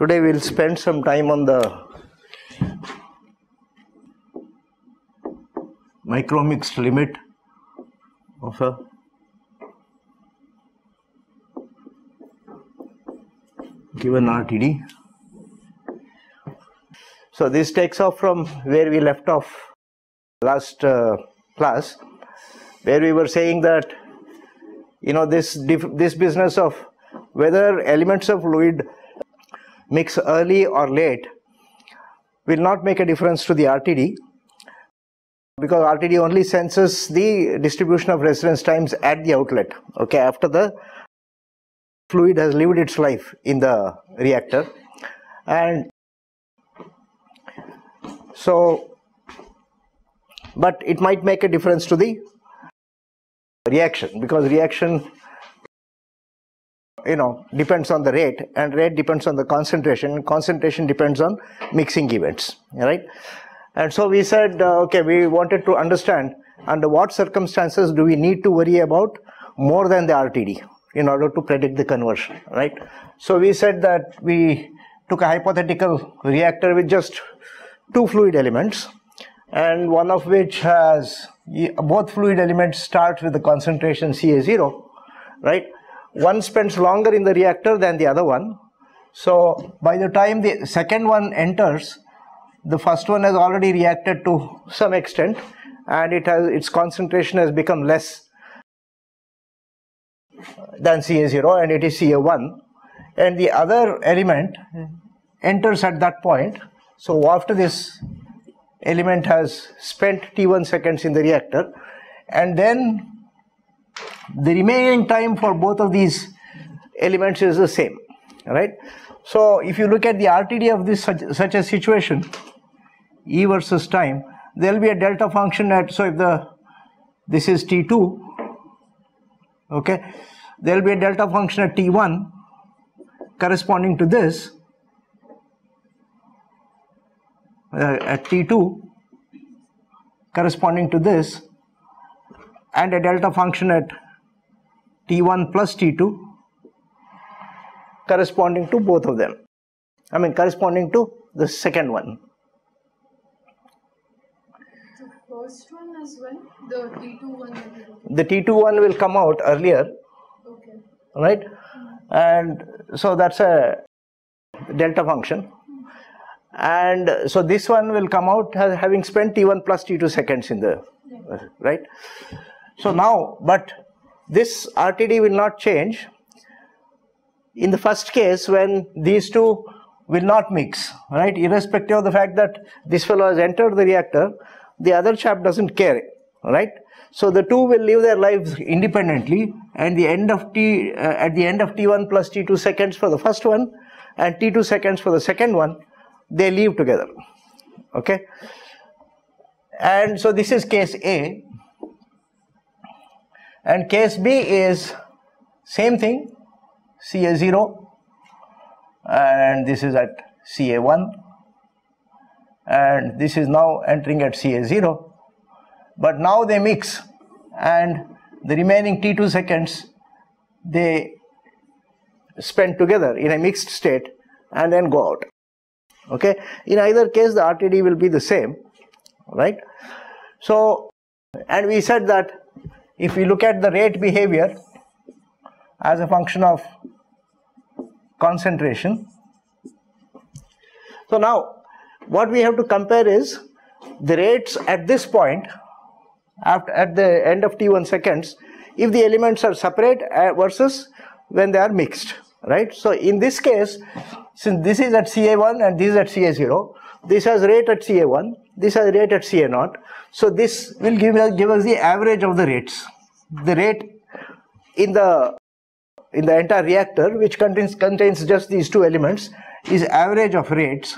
Today we'll spend some time on the micromixed limit of a given RTD. So this takes off from where we left off last uh, class, where we were saying that you know this this business of whether elements of fluid mix early or late will not make a difference to the RTD because RTD only senses the distribution of residence times at the outlet okay after the fluid has lived its life in the reactor. And so but it might make a difference to the reaction because reaction you know depends on the rate and rate depends on the concentration. Concentration depends on mixing events right? And so we said uh, okay we wanted to understand under what circumstances do we need to worry about more than the rtd in order to predict the conversion right? So we said that we took a hypothetical reactor with just two fluid elements and one of which has both fluid elements start with the concentration ca0 right one spends longer in the reactor than the other one. So by the time the second one enters, the first one has already reacted to some extent and it has its concentration has become less than Ca0 and it is Ca1 and the other element enters at that point. So after this element has spent T1 seconds in the reactor and then the remaining time for both of these elements is the same right? So if you look at the rtd of this such, such a situation e versus time there will be a delta function at so if the this is t2 okay there will be a delta function at t1 corresponding to this uh, at t2 corresponding to this and a delta function at t1 plus t2 corresponding to both of them. I mean corresponding to the second one. The first one as well, the T2 one. The T2 one will come out earlier, Okay. right? And so that's a delta function. And so this one will come out as having spent T1 plus T2 seconds in the, right? So now, but this RTD will not change in the first case when these two will not mix, right? Irrespective of the fact that this fellow has entered the reactor, the other chap doesn't care, right? So the two will live their lives independently, and the end of t uh, at the end of t1 plus t2 seconds for the first one, and t2 seconds for the second one, they leave together. Okay, and so this is case A, and case B is same thing CA0 and this is at CA1 and this is now entering at CA0 but now they mix and the remaining T2 seconds they spend together in a mixed state and then go out. Okay? In either case the RTD will be the same right? So and we said that if we look at the rate behavior as a function of concentration. So now what we have to compare is the rates at this point after, at the end of t1 seconds if the elements are separate uh, versus when they are mixed right so in this case since this is at ca1 and this is at ca0 this has rate at ca1 this has rate at ca0 so this will give us, give us the average of the rates. The rate in the in the entire reactor, which contains contains just these two elements, is average of rates.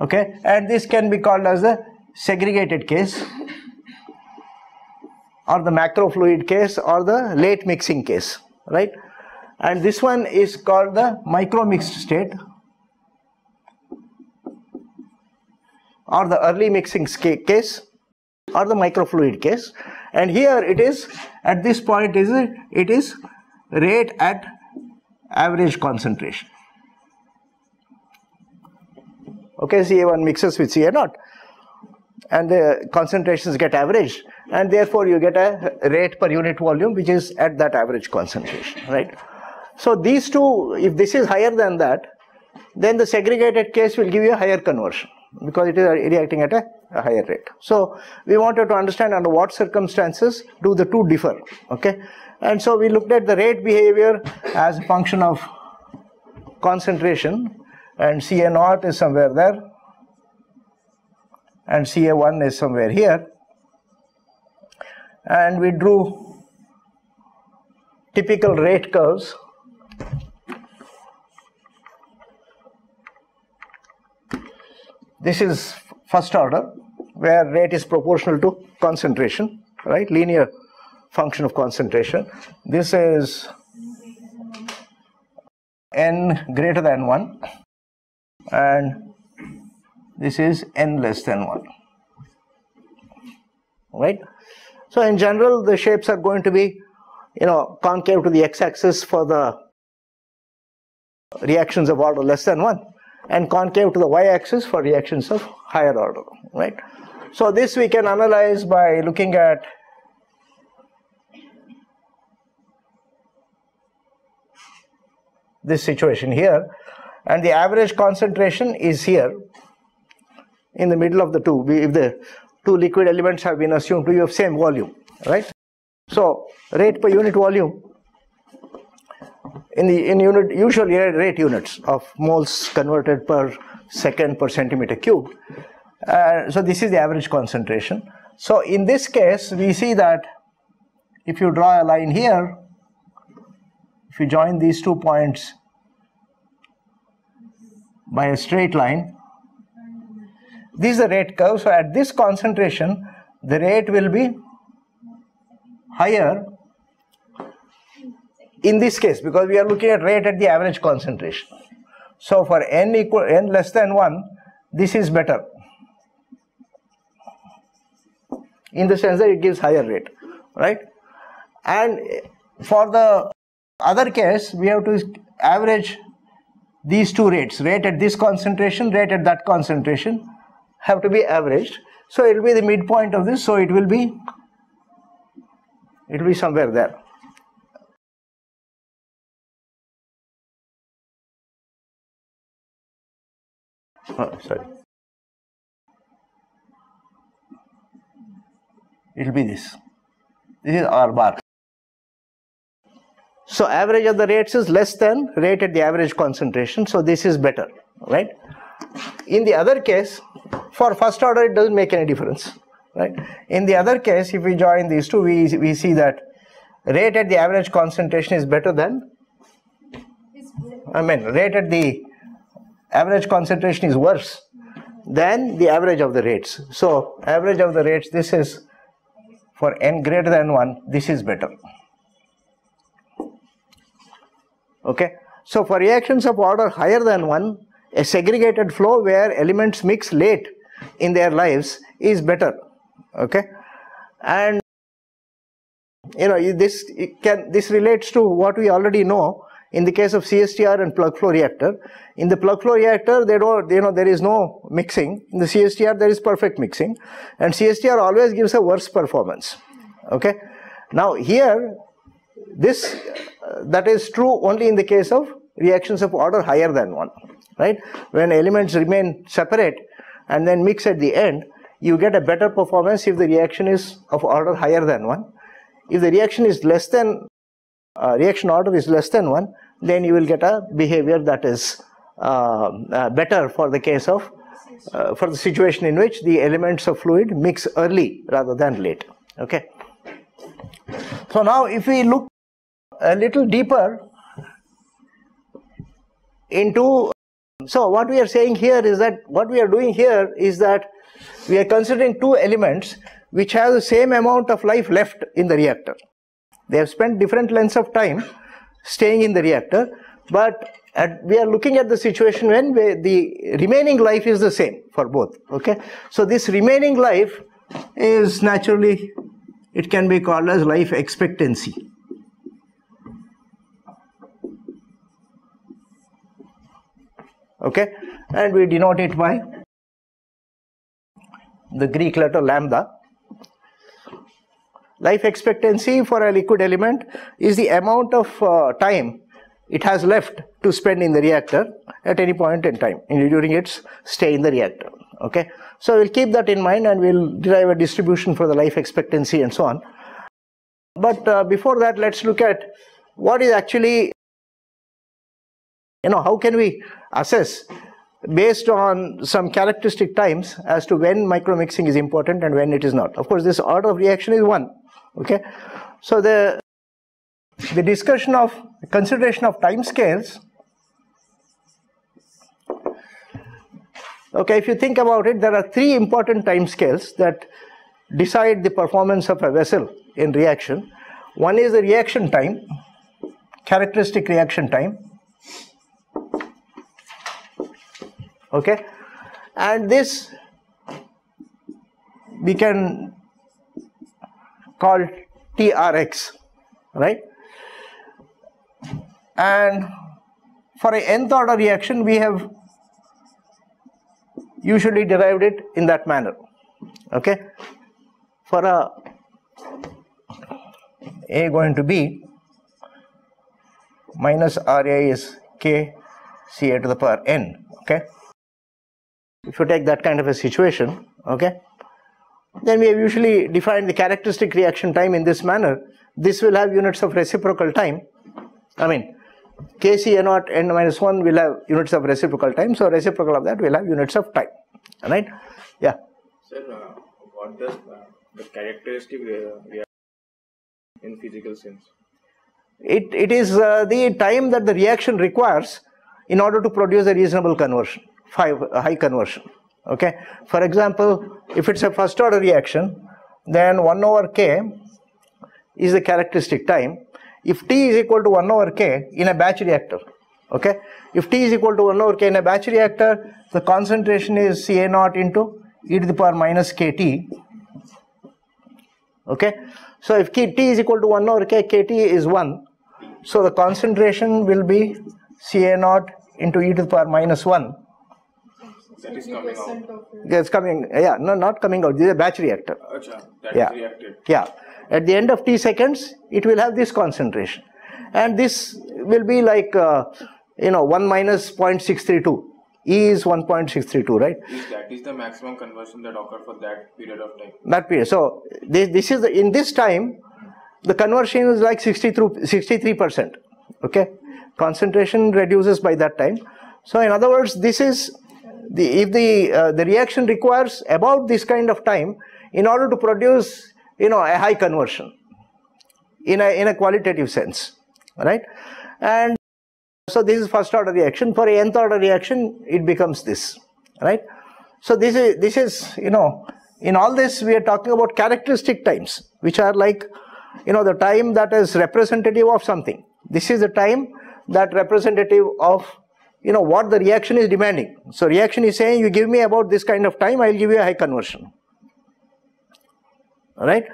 Okay, and this can be called as the segregated case, or the macrofluid case, or the late mixing case, right? And this one is called the micromixed state or the early mixing case or the microfluid case and here it is at this point is it, it is rate at average concentration. Okay, CA1 mixes with CA0 and the concentrations get averaged and therefore you get a rate per unit volume which is at that average concentration, right? So these two, if this is higher than that, then the segregated case will give you a higher conversion because it is reacting at a, a, higher rate. So we wanted to understand under what circumstances do the two differ, okay? And so we looked at the rate behavior as a function of concentration and CA naught is somewhere there and CA1 is somewhere here and we drew typical rate curves this is first order where rate is proportional to concentration right? Linear function of concentration. This is n greater than 1 and this is n less than 1 right? So in general the shapes are going to be you know concave to the x-axis for the reactions of order less than 1 and concave to the y-axis for reactions of higher order right? So this we can analyze by looking at this situation here and the average concentration is here in the middle of the two if the two liquid elements have been assumed to be of same volume right? So rate per unit volume in the in unit usually rate units of moles converted per second per centimeter cube uh, so this is the average concentration. So in this case we see that if you draw a line here if you join these two points by a straight line this is the rate curve. So at this concentration the rate will be higher in this case because we are looking at rate at the average concentration. So for n equal n less than 1 this is better. In the sense that it gives higher rate right? And for the other case we have to average these two rates rate at this concentration rate at that concentration have to be averaged. So it will be the midpoint of this so it will be it will be somewhere there oh, sorry. It will be this. This is R bar. So average of the rates is less than rate at the average concentration. So this is better, right? In the other case, for first order it doesn't make any difference, right? In the other case, if we join these two, we, we see that rate at the average concentration is better than, I mean rate at the average concentration is worse than the average of the rates. So average of the rates, this is for n greater than 1, this is better. Okay. So for reactions of order higher than 1, a segregated flow where elements mix late in their lives is better. Okay. And you know this can this relates to what we already know in the case of CSTR and plug flow reactor, in the plug flow reactor, they don't, you know, there is no mixing. In the CSTR, there is perfect mixing. And CSTR always gives a worse performance. Okay. Now here, this, uh, that is true only in the case of reactions of order higher than 1. Right. When elements remain separate and then mix at the end, you get a better performance if the reaction is of order higher than 1. If the reaction is less than reaction order is less than 1, then you will get a behavior that is uh, uh, better for the case of, uh, for the situation in which the elements of fluid mix early rather than late. Okay. So now if we look a little deeper into, so what we are saying here is that, what we are doing here is that we are considering two elements which have the same amount of life left in the reactor. They have spent different lengths of time staying in the reactor, but at, we are looking at the situation when we, the remaining life is the same for both. Okay, so this remaining life is naturally it can be called as life expectancy. okay and we denote it by the Greek letter lambda. Life expectancy for a liquid element is the amount of uh, time it has left to spend in the reactor at any point in time in, during its stay in the reactor. Okay, so we'll keep that in mind and we'll derive a distribution for the life expectancy and so on. But uh, before that, let's look at what is actually, you know, how can we assess based on some characteristic times as to when micromixing is important and when it is not. Of course, this order of reaction is one. Okay, so the the discussion of consideration of time scales. Okay, if you think about it, there are three important time scales that decide the performance of a vessel in reaction. One is the reaction time, characteristic reaction time. Okay, and this we can call TRX, right? And for a nth order reaction, we have usually derived it in that manner. Okay, for a a going to be minus Ra is k Ca to the power n. Okay, if you take that kind of a situation, okay, then we have usually defined the characteristic reaction time in this manner. This will have units of reciprocal time. I mean, Kc naught n minus 1 will have units of reciprocal time, so reciprocal of that will have units of time. All right? Yeah. Sir, uh, what does uh, the characteristic uh, reaction in physical sense? It, it is uh, the time that the reaction requires in order to produce a reasonable conversion, five, a high conversion. Okay. For example, if it's a first order reaction, then 1 over k is the characteristic time. If t is equal to 1 over k in a batch reactor, okay, if t is equal to 1 over k in a batch reactor, the concentration is Ca naught into e to the power minus kt. Okay, so if k, t is equal to 1 over k, kt is 1. So the concentration will be Ca naught into e to the power minus 1. That is coming out. 50% of it. It's coming, yeah, no, not coming out. This is a batch reactor. Acha, that Yeah. is. Yeah. At the end of t seconds, it will have this concentration. And this will be like, uh, you know, 1 minus 0.632. E is 1.632, right? Is that is the maximum conversion that occur for that period of time? That period. So, this, this is, the, in this time, the conversion is like 63%. Okay? Concentration reduces by that time. So, in other words, this is, the, if the, uh, the reaction requires about this kind of time in order to produce, you know, a high conversion in a, in a qualitative sense, right? And so this is first order reaction. For a nth order reaction, it becomes this, right? So this is this is you know in all this we are talking about characteristic times, which are like you know the time that is representative of something. This is the time that representative of you know what the reaction is demanding. So reaction is saying you give me about this kind of time, I'll give you a high conversion. All right?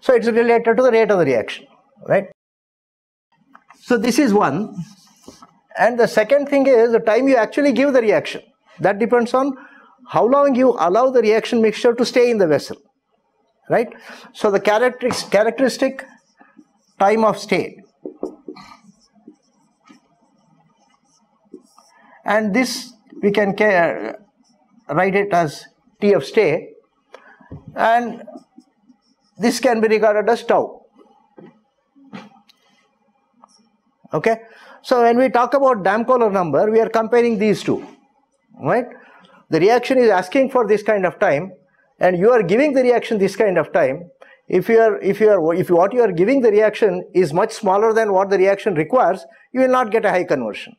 So it's related to the rate of the reaction, right? So this is one. And the second thing is the time you actually give the reaction. That depends on how long you allow the reaction mixture to stay in the vessel. Right? So the characteristic time of stay. And this we can ca- uh, write it as T of stay. And this can be regarded as tau. Okay? So when we talk about Damkohler number, we are comparing these two, right? The reaction is asking for this kind of time, and you are giving the reaction this kind of time. If you are, if you are, if what you are giving the reaction is much smaller than what the reaction requires, you will not get a high conversion.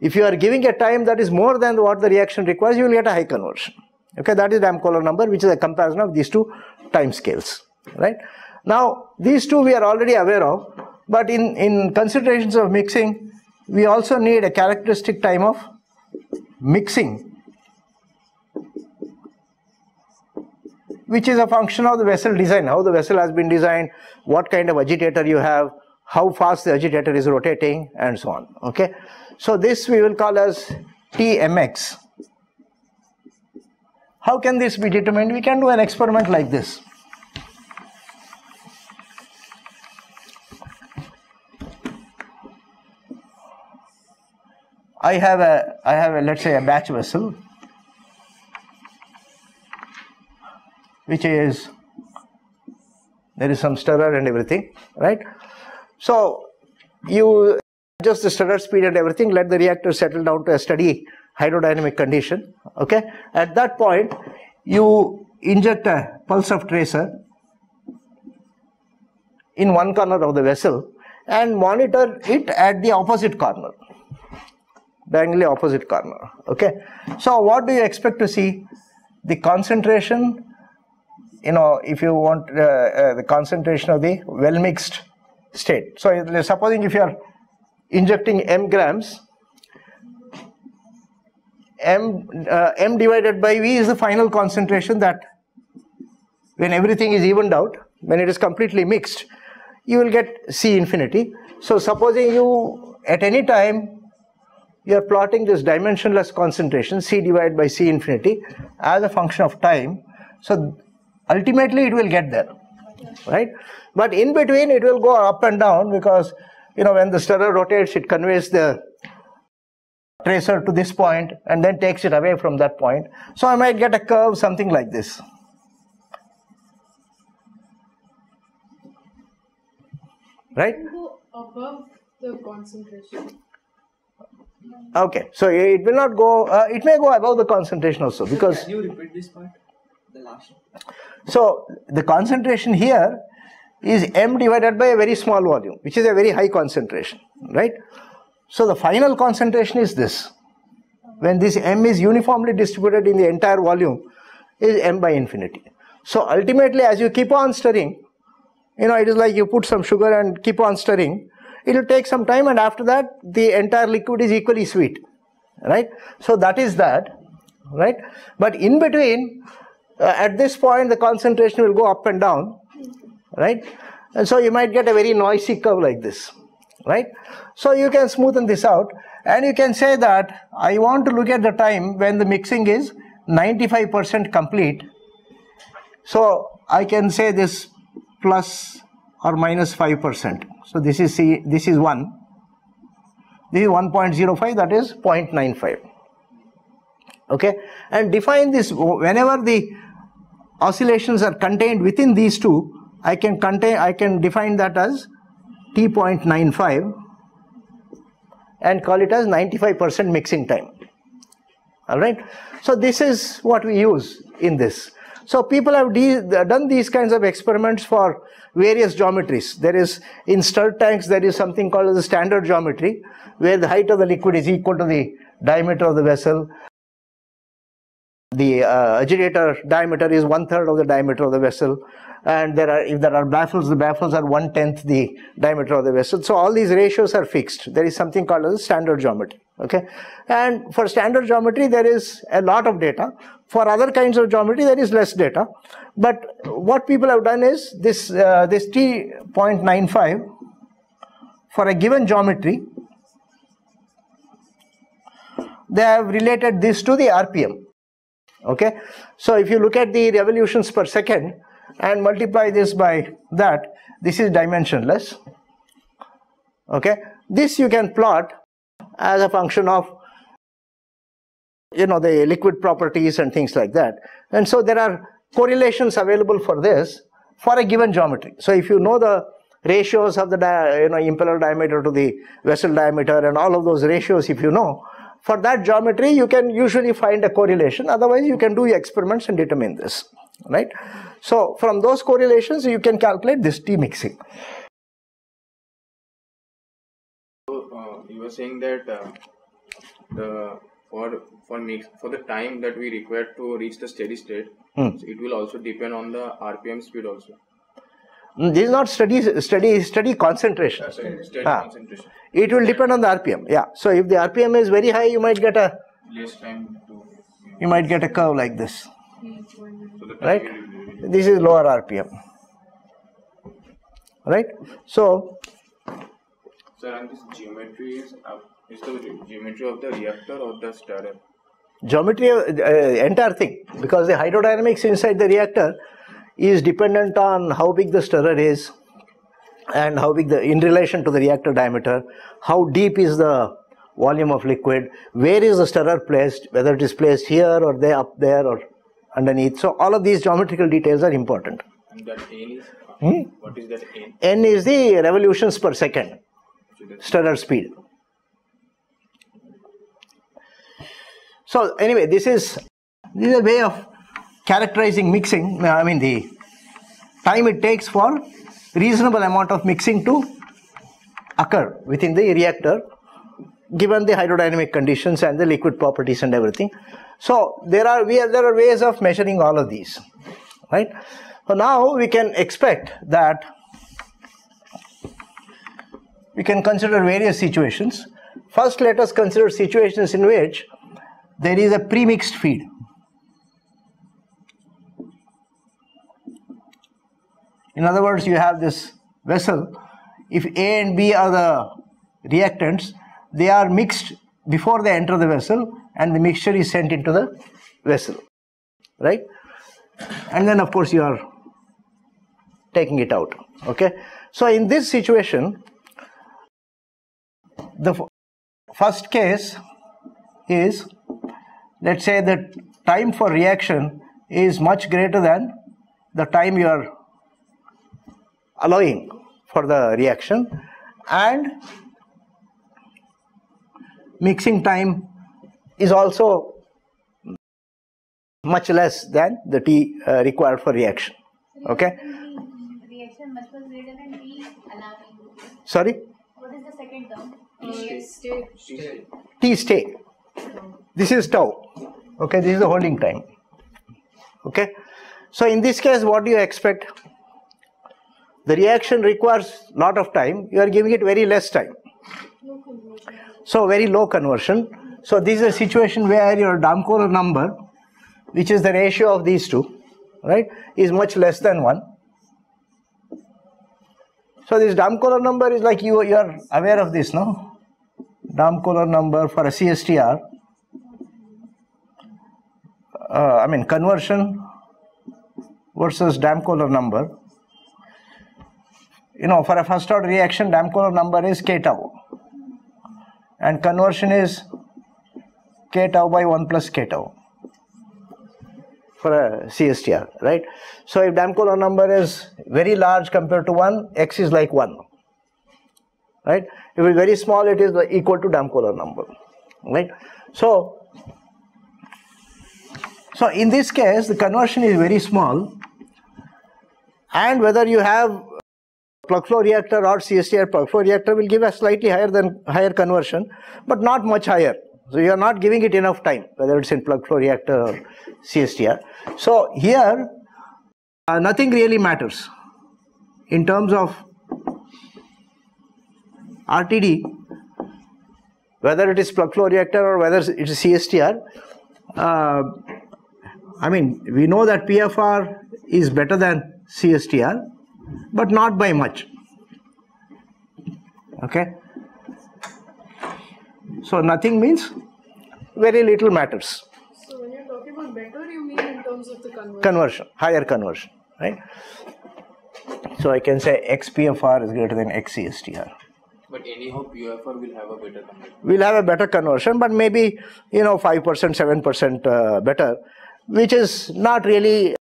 If you are giving a time that is more than what the reaction requires, you will get a high conversion. Okay, that is Damkohler number, which is a comparison of these two time scales, right? Now, these two we are already aware of, but in, in considerations of mixing, we also need a characteristic time of mixing, which is a function of the vessel design, how the vessel has been designed, what kind of agitator you have, how fast the agitator is rotating, and so on. Okay, so this we will call as Tmx. How can this be determined? We can do an experiment like this. I have a I have a let's say a batch vessel which is there is some stirrer and everything right so you adjust the stirrer speed and everything let the reactor settle down to a steady hydrodynamic condition okay? At that point you inject a pulse of tracer in one corner of the vessel and monitor it at the opposite corner diagonally opposite corner okay? So what do you expect to see? The concentration you know if you want uh, uh, the concentration of the well mixed state. So supposing if you are injecting m grams. m uh, m divided by v is the final concentration that when everything is evened out when it is completely mixed you will get c infinity. So supposing you at any time you are plotting this dimensionless concentration c divided by c infinity as a function of time. So ultimately it will get there right? But in between it will go up and down because you know when the stirrer rotates it conveys the tracer to this point and then takes it away from that point so i might get a curve something like this right above the concentration. okay so it will not go uh, it may go above the concentration also because Can you repeat this part? The last one. So the concentration here is m divided by a very small volume, which is a very high concentration, right? So the final concentration is this. When this m is uniformly distributed in the entire volume, is m by infinity. So ultimately, as you keep on stirring, you know, it is like you put some sugar and keep on stirring. It will take some time, and after that, the entire liquid is equally sweet, right? So that is that, right? But in between, uh, at this point the concentration will go up and down right? And so you might get a very noisy curve like this right? So you can smoothen this out and you can say that i want to look at the time when the mixing is 95% complete. So i can say this plus or minus 5% so this is c this is 1 this is 1.05 that is 0.95 okay? And define this whenever the oscillations are contained within these two i can contain i can define that as t.95 and call it as 95% mixing time. All right so this is what we use in this. So people have done these kinds of experiments for various geometries. There is in stirred tanks there is something called as the standard geometry where the height of the liquid is equal to the diameter of the vessel. The uh, agitator diameter is one third of the diameter of the vessel and there are if there are baffles the baffles are one tenth the diameter of the vessel. So all these ratios are fixed. There is something called as standard geometry okay? And for standard geometry there is a lot of data. For other kinds of geometry there is less data. But what people have done is this uh, this t.95 for a given geometry they have related this to the rpm okay? So if you look at the revolutions per second and multiply this by that. This is dimensionless. Okay? This you can plot as a function of you know the liquid properties and things like that. And so there are correlations available for this for a given geometry. So if you know the ratios of the you know impeller diameter to the vessel diameter and all of those ratios if you know for that geometry you can usually find a correlation. Otherwise you can do experiments and determine this right so from those correlations you can calculate this t mixing So, uh, you were saying that uh, the for for mix for the time that we require to reach the steady state, Hmm. so it will also depend on the RPM speed also. Mm, this is not steady steady steady concentration Uh, sorry, steady Ah. concentration. it will depend on the rpm yeah so if the rpm is very high you might get a Less time to. you might get a curve like this So the time right? Will be- will- this is lower rpm right? So Sir, and this geometry is uh, Is the geometry of the reactor or the stirrer? geometry uh, entire thing. Because the hydrodynamics inside the reactor is dependent on how big the stirrer is and how big the in relation to the reactor diameter how deep is the volume of liquid where is the stirrer placed whether it is placed here or there up there or underneath so all of these geometrical details are important And that N is, Hmm? what is that N? n is the revolutions per second stirrer speed. So anyway, this is this is a way of characterizing mixing. I mean the time it takes for reasonable amount of mixing to occur within the reactor given the hydrodynamic conditions and the liquid properties and everything. So there are we are, there are ways of measuring all of these, right? So now we can expect that we can consider various situations. First, let us consider situations in which there is a premixed feed. In other words, you have this vessel. If A and B are the reactants, they are mixed before they enter the vessel, and the mixture is sent into the vessel, right? And then, of course, you are taking it out. Okay. So, in this situation, the first case is let's say the time for reaction is much greater than the time you are allowing for the reaction and mixing time is also much less than the t uh, required for reaction. Okay? Reaction much was greater than T allowing. sorry? What is the second term? Uh, stay. T- t stay this is tau. Okay? This is the holding time. Okay? So in this case what do you expect? The reaction requires lot of time. You are giving it very less time. So very low conversion so this is a situation where your Damkohler number which is the ratio of these two right is much less than 1 so this Damkohler number is like you you are aware of this no? Damkohler number for a CSTR uh, I mean conversion versus Damkohler number. You know, for a first order reaction, Damkohler number is k tau, and conversion is k tau by 1 plus k tau for a CSTR, right? So if Damkohler number is very large compared to 1, x is like 1, right? If it's very small, it is equal to Damkohler number, right? So so in this case, the conversion is very small, and whether you have plug flow reactor or CSTR plug flow reactor will give a slightly higher than higher conversion, but not much higher. So you are not giving it enough time, whether it's in plug flow reactor or CSTR. So here, uh, nothing really matters in terms of RTD, whether it is plug flow reactor or whether it is CSTR. Uh, I mean, we know that PFR is better than CSTR, but not by much. Okay? So nothing means very little matters. So when you're talking about better, you mean in terms of the conversion? Conversion, higher conversion, right? So I can say XPFR is greater than XCSTR. But anyhow, PFR will have a better conversion. We'll have a better conversion, but maybe, you know, 5%, 7% uh, better, which is not really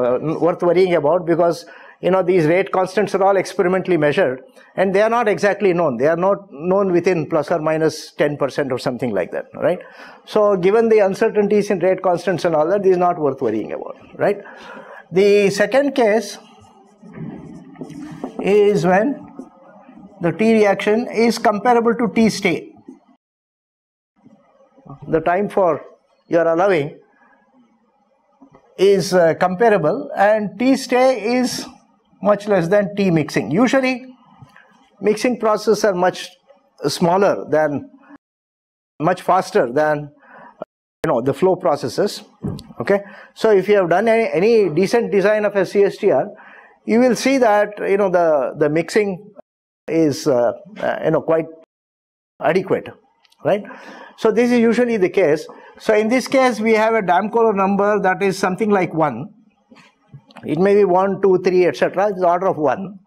uh, worth worrying about because you know these rate constants are all experimentally measured and they are not exactly known. They are not known within plus or minus 10% or something like that right? So given the uncertainties in rate constants and all that this is not worth worrying about right? The second case is when the T reaction is comparable to T stay the time for your allowing is uh, comparable and T stay is much less than T mixing. Usually mixing processes are much smaller than, much faster than you know the flow processes. Okay, so if you have done any, any decent design of a CSTR, you will see that you know the the mixing is uh, uh, you know quite adequate, right? So this is usually the case. So in this case, we have a Damkohler number that is something like 1. It may be 1, 2, 3, etc. It's the order of 1.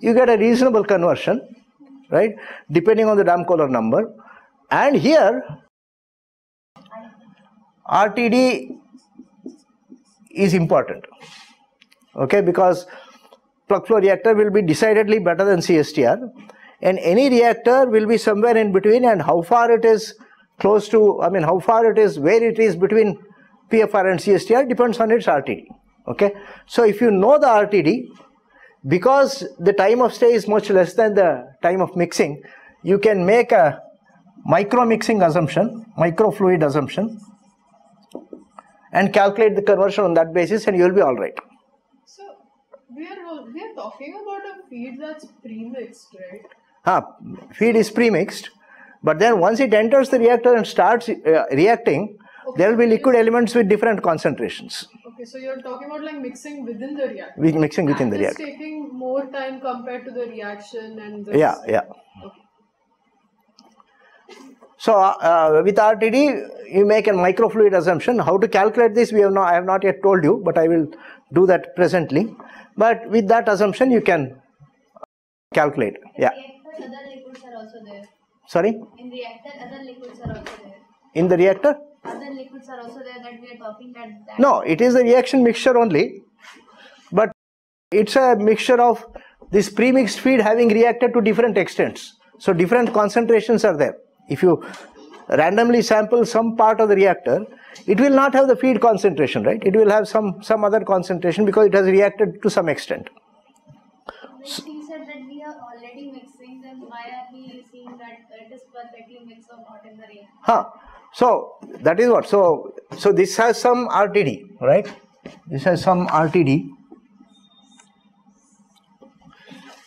You get a reasonable conversion, right? Depending on the Damkohler number. And here, RTD is important, okay? Because plug flow reactor will be decidedly better than CSTR and any reactor will be somewhere in between and how far it is close to, I mean how far it is, where it is between PFR and CSTR depends on its RTD. Okay, so if you know the RTD, because the time of stay is much less than the time of mixing, you can make a micro mixing assumption, microfluid assumption, and calculate the conversion on that basis, and you will be all right. So we are we are talking about a feed that's pre-mixed, right? Ah, feed is pre-mixed, but then once it enters the reactor and starts uh, reacting, there will be liquid elements with different concentrations Okay, so you're talking about like mixing within the reactor. we mixing within the It's reactor. taking more time compared to the reaction and the Yeah, yeah. Okay. So uh, with RTD, you make a microfluid assumption. How to calculate this, we have not, I have not yet told you, but I will do that presently. But with that assumption, you can calculate. Yeah. Reactor, other liquids are also there. Sorry. In reactor, other liquids are also there. In the reactor? Other liquids are also there that we are talking that. that No, it is a reaction mixture only, but it's a mixture of this pre-mixed feed having reacted to different extents. So different concentrations are there. If you randomly sample some part of the reactor, it will not have the feed concentration, right? It will have some some other concentration because it has reacted to some extent. When Huh. So that is what. So so this has some RTD, right? This has some RTD,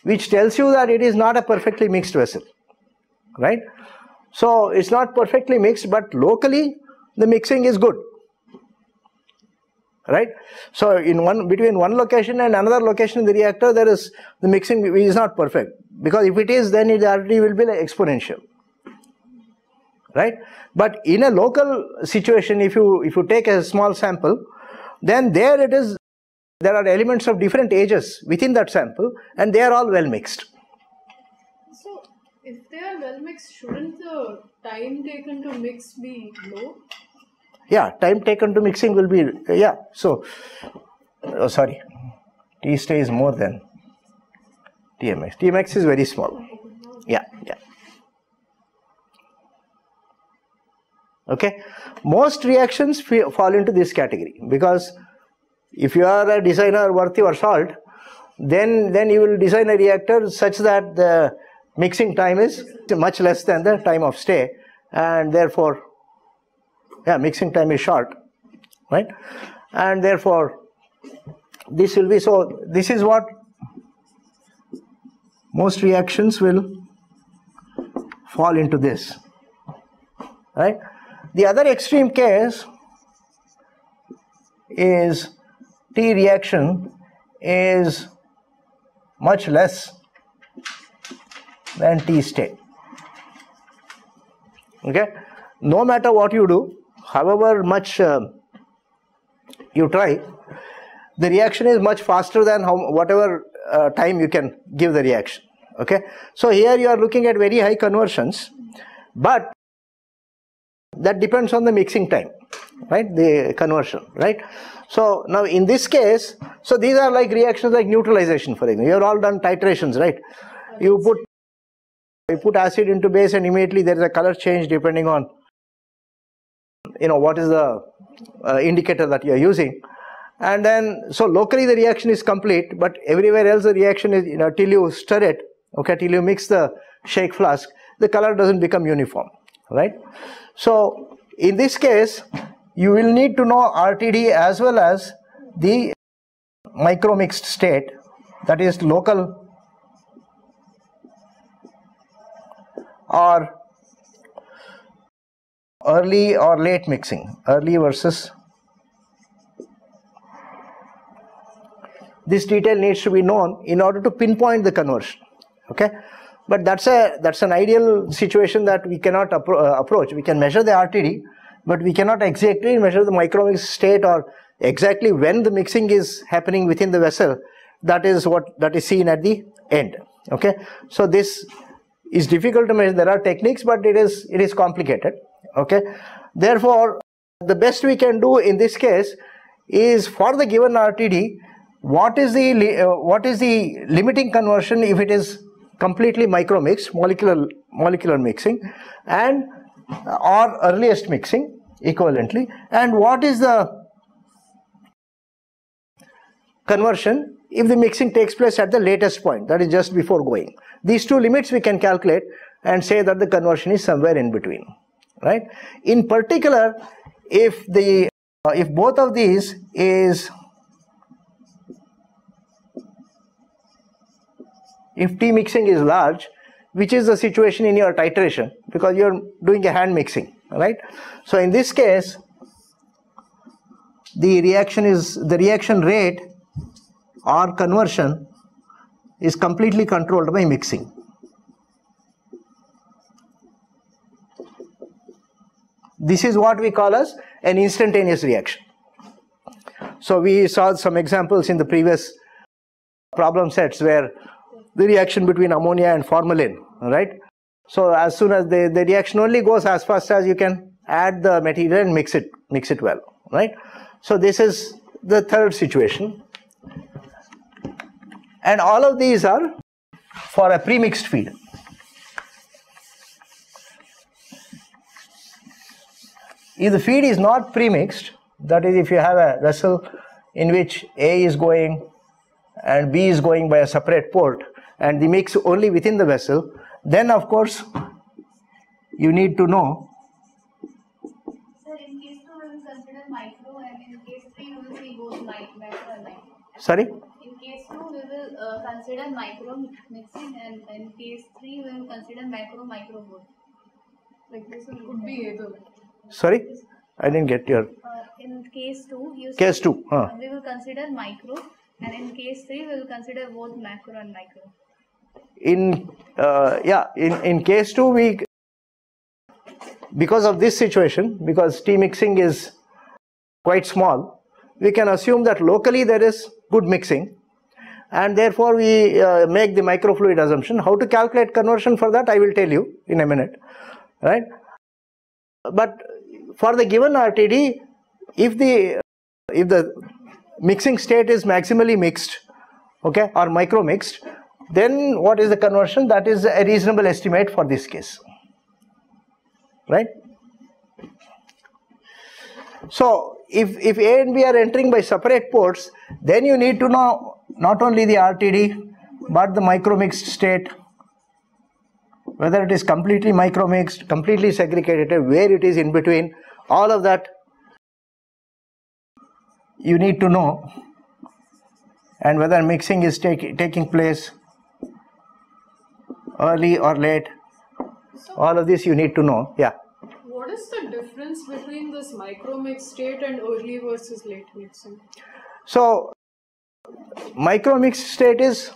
which tells you that it is not a perfectly mixed vessel, right? So it's not perfectly mixed, but locally the mixing is good, right? So in one between one location and another location in the reactor, there is the mixing is not perfect because if it is, then the RTD will be like exponential right? But in a local situation if you if you take a small sample then there it is there are elements of different ages within that sample and they are all well mixed. So if they are well mixed, shouldn't the time taken to mix be low? yeah time taken to mixing will be yeah so oh, sorry. T stay is more than tmx tmx is very small. Yeah yeah okay? Most reactions fall into this category because if you are a designer worthy your salt then then you will design a reactor such that the mixing time is much less than the time of stay and therefore yeah mixing time is short right? And therefore this will be so this is what most reactions will fall into this right the other extreme case is T reaction is much less than T stay. Okay, no matter what you do, however much uh, you try, the reaction is much faster than how whatever uh, time you can give the reaction. Okay, so here you are looking at very high conversions, but that depends on the mixing time right? The conversion right? So now in this case so these are like reactions like neutralization for example. You have all done titrations right? You put you put acid into base and immediately there is a color change depending on you know what is the uh, indicator that you are using. And then so locally the reaction is complete but everywhere else the reaction is you know till you stir it okay till you mix the shake flask the color doesn't become uniform right so in this case you will need to know rtd as well as the micro mixed state that is local or early or late mixing early versus this detail needs to be known in order to pinpoint the conversion. Okay, but that's a that's an ideal situation that we cannot appro- uh, approach. We can measure the RTD, but we cannot exactly measure the micromix state or exactly when the mixing is happening within the vessel. That is what that is seen at the end. Okay, so this is difficult to measure. There are techniques, but it is it is complicated. Okay, therefore, the best we can do in this case is for the given RTD, what is the uh, what is the limiting conversion if it is completely micromix, molecular molecular mixing, and uh, or earliest mixing equivalently, and what is the conversion if the mixing takes place at the latest point, that is just before going. These two limits we can calculate and say that the conversion is somewhere in between, right? In particular, if the uh, if both of these is if T mixing is large, which is the situation in your titration because you're doing a hand mixing, right? So in this case, the reaction is the reaction rate or conversion is completely controlled by mixing. This is what we call as an instantaneous reaction. So we saw some examples in the previous problem sets where the reaction between ammonia and formalin, right? So as soon as the, the reaction only goes as fast as you can add the material and mix it, mix it well, right? So this is the third situation. And all of these are for a pre-mixed feed. If the feed is not pre-mixed, that is if you have a vessel in which A is going and B is going by a separate port and the mix only within the vessel, then of course you need to know Sir, in case 2 we will consider micro and in case 3 we will see both macro and micro. sorry In case 2 we will uh, consider micro mixing and in case 3 we will consider macro micro both. Like this could be either. sorry I didn't get your Uh, in case 2 you case see, 2 huh. uh, we will consider micro and in case 3 we will consider both macro and micro. In uh, yeah in in case 2 we because of this situation because t mixing is quite small we can assume that locally there is good mixing. And therefore we uh, make the microfluid assumption. How to calculate conversion for that i will tell you in a minute right? But for the given rtd if the if the mixing state is maximally mixed okay or micro mixed then what is the conversion? That is a reasonable estimate for this case. Right? So if if a and b are entering by separate ports then you need to know not only the rtd but the micro mixed state. Whether it is completely micro mixed completely segregated where it is in between all of that you need to know. And whether mixing is take, taking place early or late. All of this you need to know yeah. What is the difference between this micro mix state and early versus late mixing? so micro mixed state is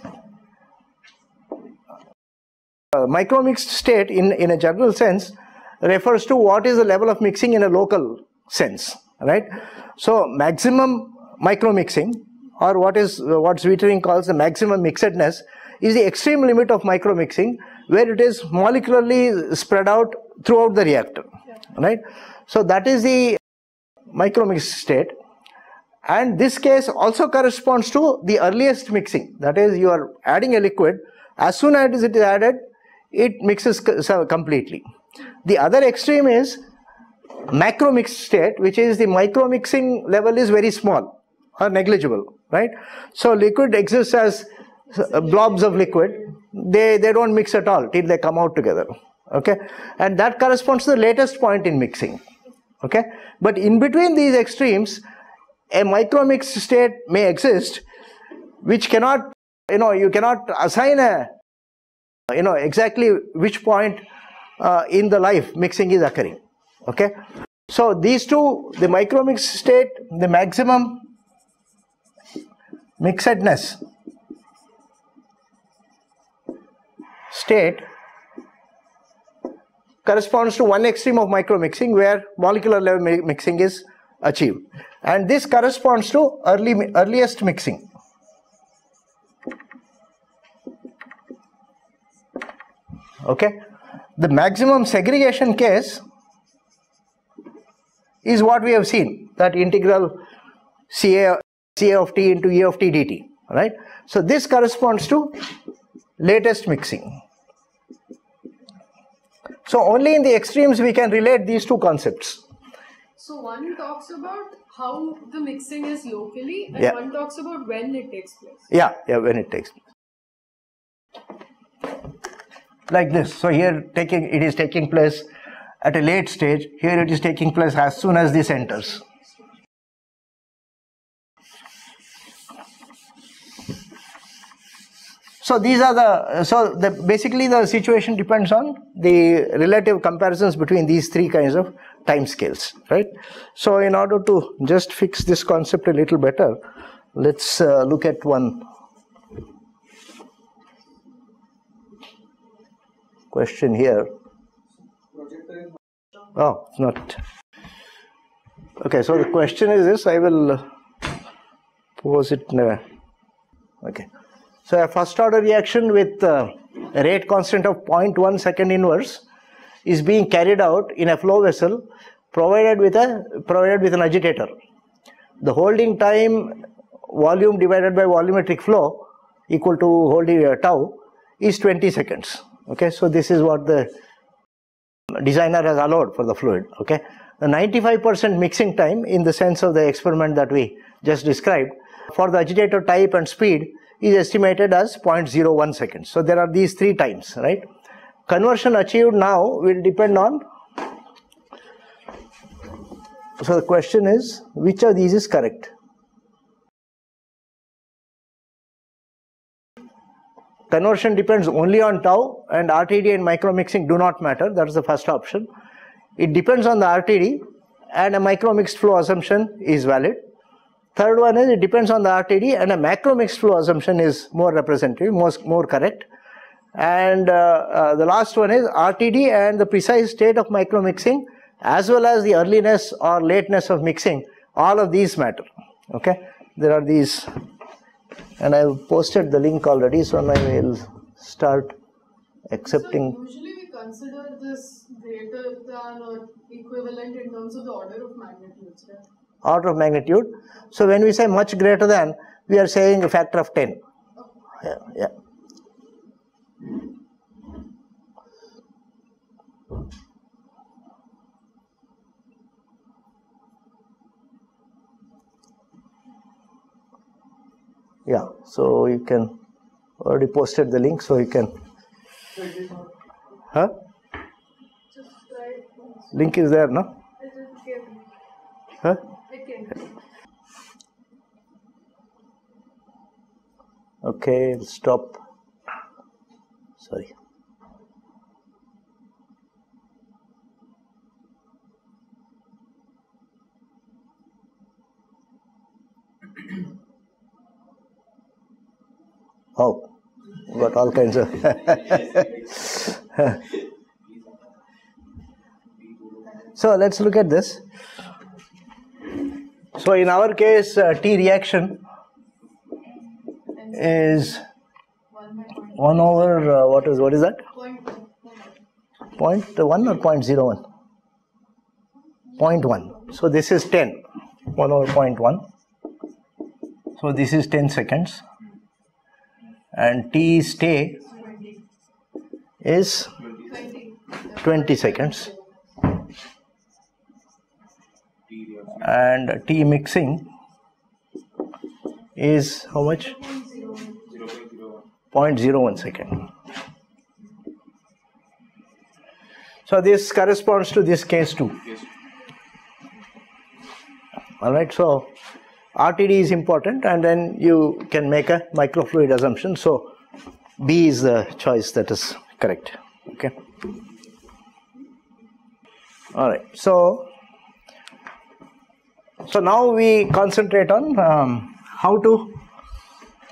uh, micro mixed state in in a general sense refers to what is the level of mixing in a local sense right? So maximum micro mixing or what is uh, what Zwietering calls the maximum mixedness is the extreme limit of micro mixing where it is molecularly spread out throughout the reactor right? So that is the micro mixed state. And this case also corresponds to the earliest mixing. That is you are adding a liquid. As soon as it is added it mixes completely. The other extreme is macro mixed state which is the micro mixing level is very small or negligible right? So liquid exists as blobs of liquid they they don't mix at all till they come out together okay? And that corresponds to the latest point in mixing okay? But in between these extremes a micro mixed state may exist which cannot you know you cannot assign a you know exactly which point uh, in the life mixing is occurring okay? So these two the micro mixed state the maximum mixedness state corresponds to one extreme of micromixing where molecular level mi- mixing is achieved. And this corresponds to early earliest mixing. Okay? The maximum segregation case is what we have seen that integral ca ca of t into e of t dt right? So this corresponds to latest mixing so only in the extremes we can relate these two concepts So one talks about how the mixing is locally, and Yeah. one talks about when it takes place. Yeah, yeah, when it takes place. Like this. So here taking it is taking place at a late stage. Here it is taking place as soon as this enters. So these are the so the basically the situation depends on the relative comparisons between these three kinds of time scales, right? So in order to just fix this concept a little better, let's uh, look at one question here. Oh, it's not. Okay, so the question is this. I will pose it. A, okay. So a first order reaction with uh, rate constant of 0.1 second inverse is being carried out in a flow vessel provided with a provided with an agitator. The holding time volume divided by volumetric flow equal to holding uh, tau is 20 seconds. Okay, so this is what the designer has allowed for the fluid. Okay, the 95% mixing time in the sense of the experiment that we just described for the agitator type and speed is estimated as 0.01 seconds. So there are these three times, right? Conversion achieved now will depend on. So the question is, which of these is correct? Conversion depends only on tau and RTD and micromixing do not matter. That is the first option. It depends on the RTD and a micromixed flow assumption is valid. Third one is it depends on the RTD and a macro mixed flow assumption is more representative, more, more correct. And uh, uh, the last one is RTD and the precise state of micro mixing as well as the earliness or lateness of mixing. All of these matter. Okay, there are these, and I have posted the link already, so now I will start accepting. So usually we consider this greater than or equivalent in terms of the order of magnitudes, right? Order of magnitude. So when we say much greater than, we are saying a factor of 10. Yeah, yeah. Yeah, so you can already posted the link, so you can. Huh? Just try it once. Link is there, no? I just gave it. Huh? Okay, we'll stop. Sorry. Oh, got all kinds of. so let's look at this. So in our case, uh, T reaction is One by point. 1 over uh, what is what is that Point one. point 1 or point 01 point 1 so this is 10 1 over point 1 so this is 10 seconds and t stay is Twenty. 20 seconds and t mixing is how much? 0.01 second. So this corresponds to this case too. Yes. all right so rtd is important and then you can make a microfluid assumption. So b is the choice that is correct okay? All right so so now we concentrate on um, how to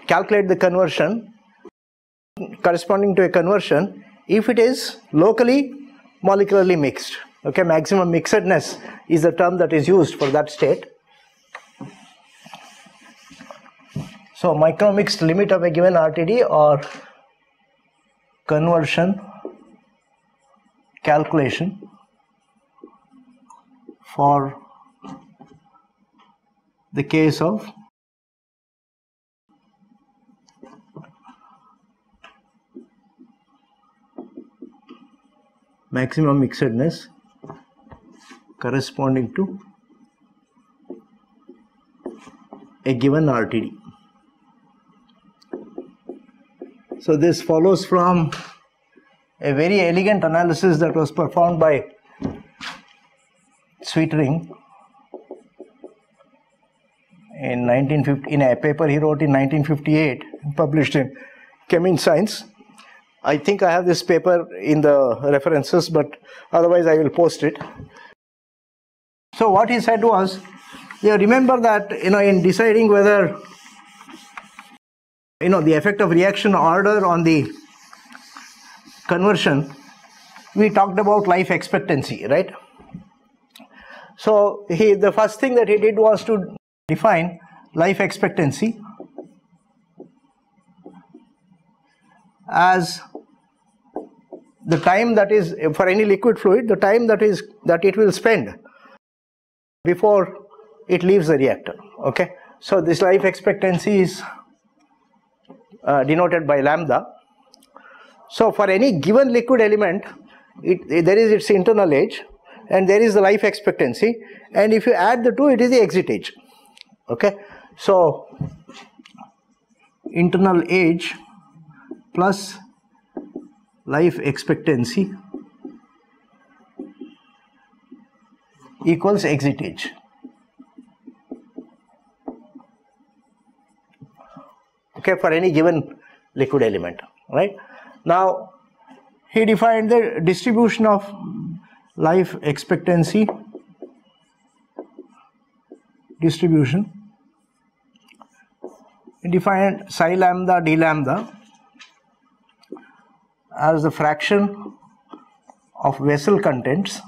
calculate the conversion corresponding to a conversion if it is locally molecularly mixed. Okay, maximum mixedness is the term that is used for that state. So micromixed limit of a given RTD or conversion calculation for the case of maximum mixedness corresponding to a given RTD. So this follows from a very elegant analysis that was performed by Zwietering in 1950 in a paper he wrote in 1958 published in Chem Eng Science I think I have this paper in the references, but otherwise I will post it. So what he said was, you remember that you know in deciding whether you know the effect of reaction order on the conversion, we talked about life expectancy, right? So he the first thing that he did was to define life expectancy as the time that is for any liquid fluid the time that is that it will spend before it leaves the reactor okay? So this life expectancy is uh, denoted by lambda. So for any given liquid element it, it, there is its internal age and there is the life expectancy. And if you add the two it is the exit age okay so internal age plus life expectancy equals exit age. Okay, for any given liquid element, right? Now, he defined the distribution of life expectancy distribution. define psi lambda d lambda as the fraction of vessel contents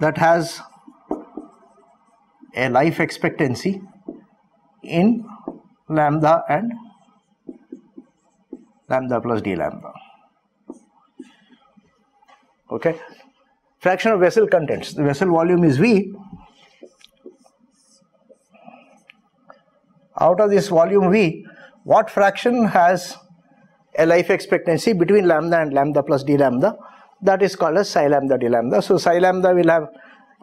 that has a life expectancy in lambda and lambda plus d lambda. Okay, fraction of vessel contents. The vessel volume is V out of this volume V, what fraction has a life expectancy between lambda and lambda plus d lambda? That is called as psi lambda d lambda. So psi lambda will have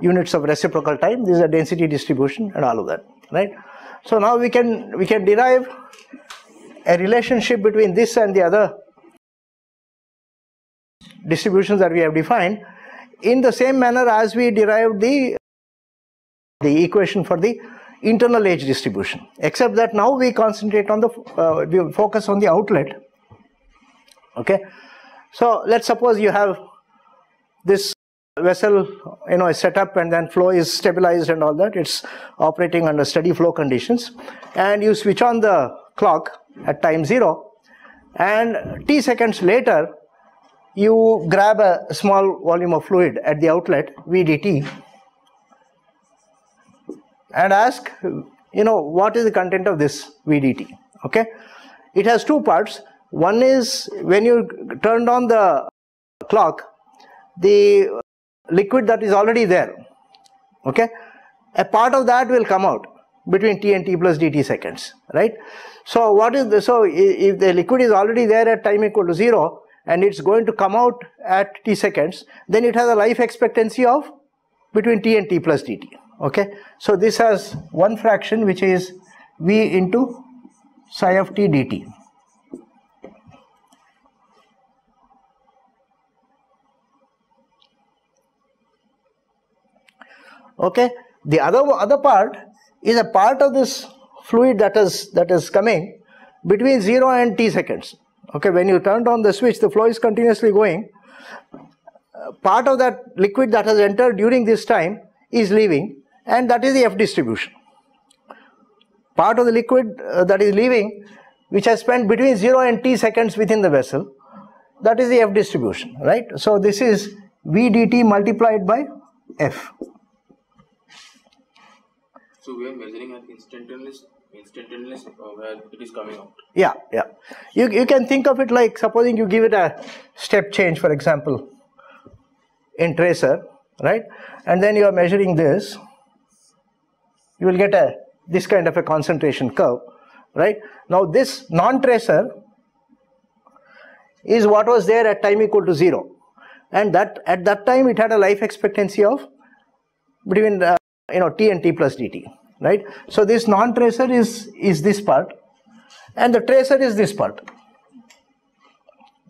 units of reciprocal time. This is a density distribution and all of that, right? So now we can we can derive a relationship between this and the other distributions that we have defined in the same manner as we derived the the equation for the internal age distribution. Except that now we concentrate on the uh, we focus on the outlet. Okay? So let's suppose you have this vessel you know is set up and then flow is stabilized and all that. It's operating under steady flow conditions. And you switch on the clock at time 0 and t seconds later you grab a small volume of fluid at the outlet vdt and ask, you know, what is the content of this VDT? Okay, it has two parts. One is when you turned on the clock, the liquid that is already there, okay, a part of that will come out between t and t plus dt seconds, right? So what is the, so if the liquid is already there at time equal to 0 and it's going to come out at t seconds, then it has a life expectancy of between t and t plus dt okay? So this has one fraction which is v into psi of t dt okay? The other other part is a part of this fluid that is that is coming between 0 and t seconds okay when you turned on the switch the flow is continuously going uh, part of that liquid that has entered during this time is leaving and that is the F distribution. Part of the liquid uh, that is leaving, which has spent between 0 and t seconds within the vessel, that is the F distribution, right? So this is V dt multiplied by F. So we are measuring at instantaneous, instantaneous uh, where it is coming out. Yeah, yeah. You, you can think of it like supposing you give it a step change, for example, in tracer, right? And then you are measuring this, you will get a this kind of a concentration curve, right? Now this non-tracer is what was there at time equal to zero, and that at that time it had a life expectancy of between uh, you know t and t plus dt, right? So this non-tracer is is this part, and the tracer is this part.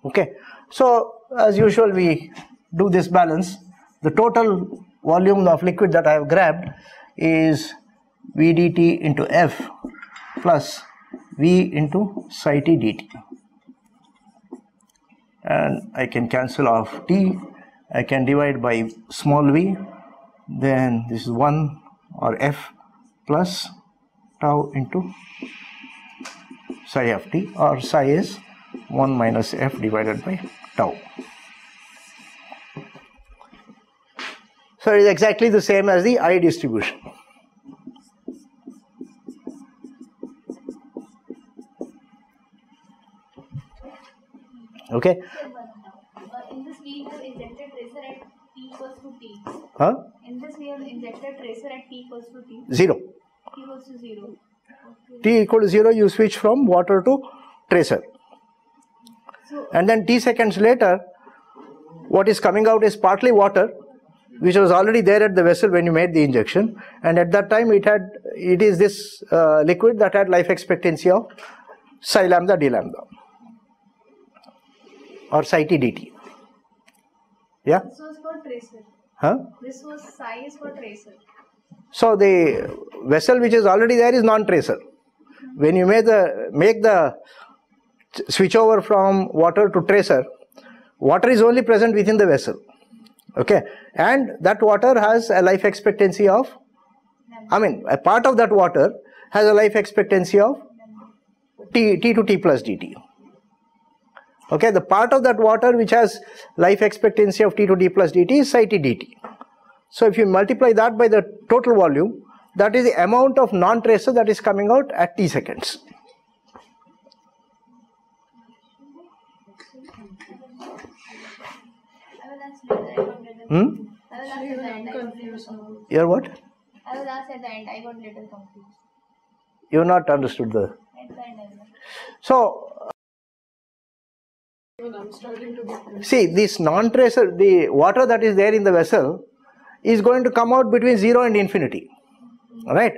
Okay, so as usual we do this balance. The total volume of liquid that I have grabbed is VDT into F plus V into psi t dt. And I can cancel off T, I can divide by small v, then this is 1 or F plus tau into psi of t or psi is 1 minus F divided by tau. So it is exactly the same as the I distribution. Okay? Uh, in this we have injected tracer at t equals to t. Huh? In this we have injected tracer at t equals to t. 0. T equals to 0. Okay. T equal to 0 you switch from water to tracer. So, And then t seconds later what is coming out is partly water which was already there at the vessel when you made the injection and at that time it had it is this uh, liquid that had life expectancy of psi lambda d lambda or psi t dt. Yeah? this was for tracer. Huh? This was size for tracer. So the vessel which is already there is non-tracer. When you make the make the switch over from water to tracer, water is only present within the vessel. Okay, and that water has a life expectancy of, I mean, a part of that water has a life expectancy of t t to t plus dt. Okay, the part of that water which has life expectancy of t to t plus dt is psi t dt. So if you multiply that by the total volume, that is the amount of non-tracer that is coming out at t seconds. I will ask later. I got little. Hmm? I will ask at the end. I got little confused now. confused. You're what? I ask at the end. I got little confused. You've not understood the. At the end, I will. So Even I'm starting to get confused. see this non-tracer, the water that is there in the vessel is going to come out between zero and infinity, right?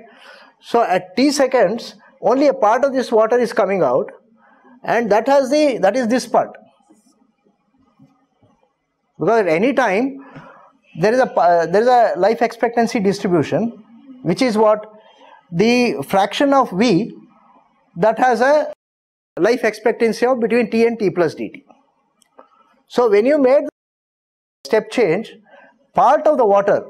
So at t seconds, only a part of this water is coming out, and that has the that is this part. Because at any time there is a pa- there is a life expectancy distribution, which is what the fraction of v that has a life expectancy of between t and t plus dt. So when you made step change, part of the water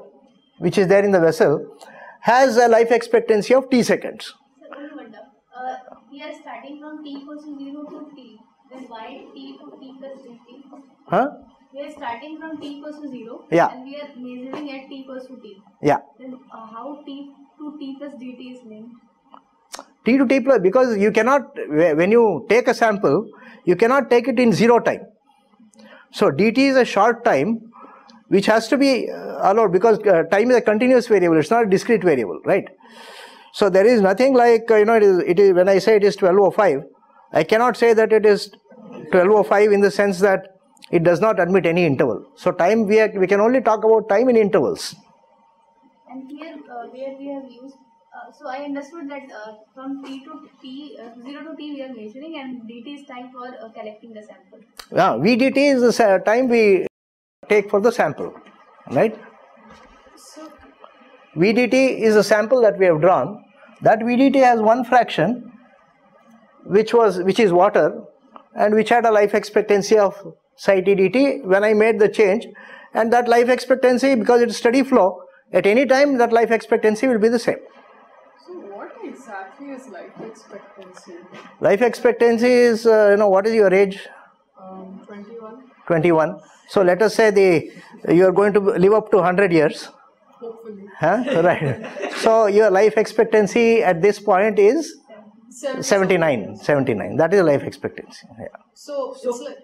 which is there in the vessel has a life expectancy of t seconds. Sir, only wonder. Uh, we are starting from t equals to 0 to t. Then why t to t plus dt? Huh? We are starting from t equals to 0. Yeah. And we are measuring at t equals to t. Yeah. Then uh, how t to t plus dt is linked? t to t plus because you cannot when you take a sample you cannot take it in zero time so dt is a short time which has to be uh, allowed because uh, time is a continuous variable. It's not a discrete variable right? So there is nothing like uh, you know it is it is when i say it is 1205 i cannot say that it is 1205 in the sense that it does not admit any interval. So time we are, we can only talk about time in intervals. And here, uh, where we have used, uh, so I understood that uh, from t to t, uh, 0 to t we are measuring and dt is time for uh, collecting the sample. Yeah, VDT is the time we take for the sample, right? VDT is a sample that we have drawn. That VDT has one fraction, which was which is water, and which had a life expectancy of psi t dt when I made the change, and that life expectancy because it's steady flow at any time that life expectancy will be the same. So what exactly is life expectancy? Life expectancy is, uh, you know, what is your age? Um, 21, 21. So let us say the you are going to live up to 100 years. hopefully. Huh? Right. So your life expectancy at this point is 70. 79. 79. That is life expectancy. Yeah. So, it's like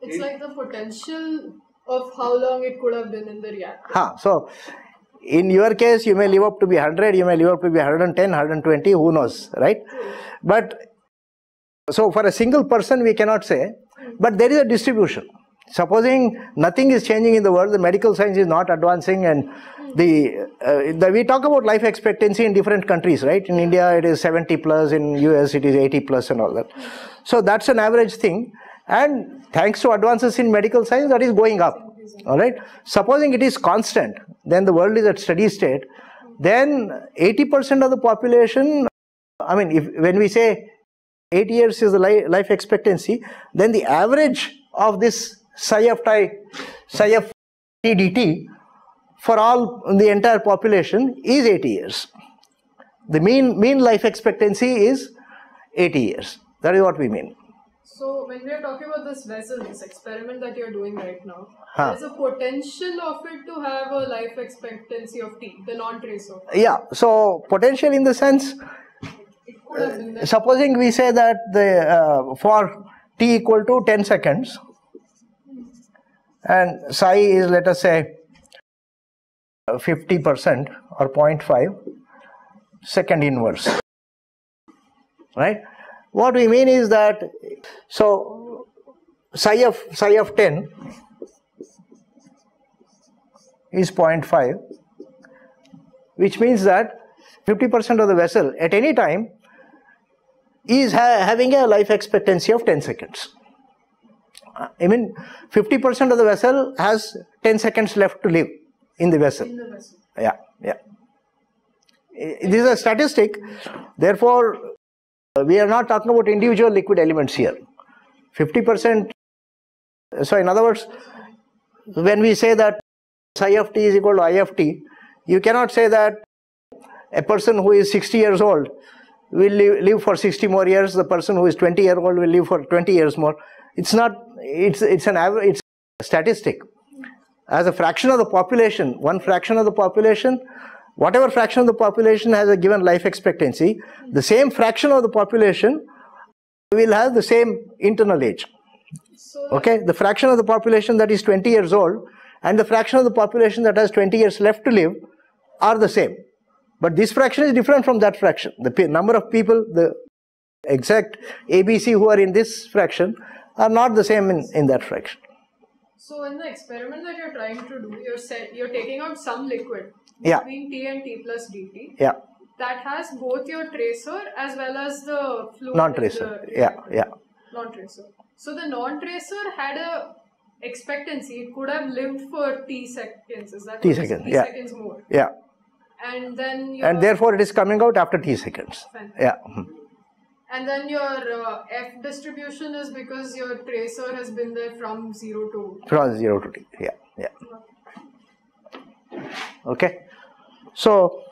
it's like the potential of how long it could have been in the reactor. Huh. So in your case, you may live up to be 100, you may live up to be 110, 120, who knows, right? But so for a single person, we cannot say, but there is a distribution. Supposing nothing is changing in the world, the medical science is not advancing, and the, uh, the we talk about life expectancy in different countries, right? In India, it is 70 plus, in US, it is 80 plus, and all that. So that's an average thing, and thanks to advances in medical science, that is going up. All right. Supposing it is constant, then the world is at steady state. Then 80% of the population. I mean, if when we say 8 years is the li- life expectancy, then the average of this psi of ti, psi of t dt for all the entire population is 80 years. The mean mean life expectancy is 80 years. That is what we mean. So when we are talking about this vessel, this experiment that you're doing right now, Huh. there's a potential of it to have a life expectancy of t, the non-tracer. Yeah. So potential in the sense It could have been there. supposing we say that the uh, for t equal to 10 seconds and psi is let us say 50% or 0.5 second inverse right what we mean is that so psi of psi of 10 is 0.5 which means that 50% of the vessel at any time is ha- having a life expectancy of 10 seconds. I mean, 50% of the vessel has 10 seconds left to live in the vessel. in the vessel. Yeah, yeah. This is a statistic. Therefore, we are not talking about individual liquid elements here. 50%. So, in other words, when we say that psi of t is equal to i of t, you cannot say that a person who is 60 years old will live, live for 60 more years. The person who is 20 year old will live for 20 years more. It's not. It's it's an average. It's a statistic. As a fraction of the population, one fraction of the population, whatever fraction of the population has a given life expectancy, the same fraction of the population will have the same internal age. Okay, the fraction of the population that is 20 years old and the fraction of the population that has 20 years left to live are the same. But this fraction is different from that fraction. The number of people, the exact ABC who are in this fraction are not the same in, in that fraction. So in the experiment that you're trying to do, you're set, you're taking out some liquid Yeah. between T and T plus dt Yeah, that has both your tracer as well as the fluid. non-tracer. Yeah, yeah. Non-tracer. So the non-tracer had a expectancy. It could have lived for T seconds. Is that T what it is? seconds, T yeah. seconds more. Yeah, And then and therefore it is coming out after t seconds. Fine. Yeah, mhm. And then your uh, F distribution is because your tracer has been there from zero to from 0 to t. Yeah, yeah. Okay, so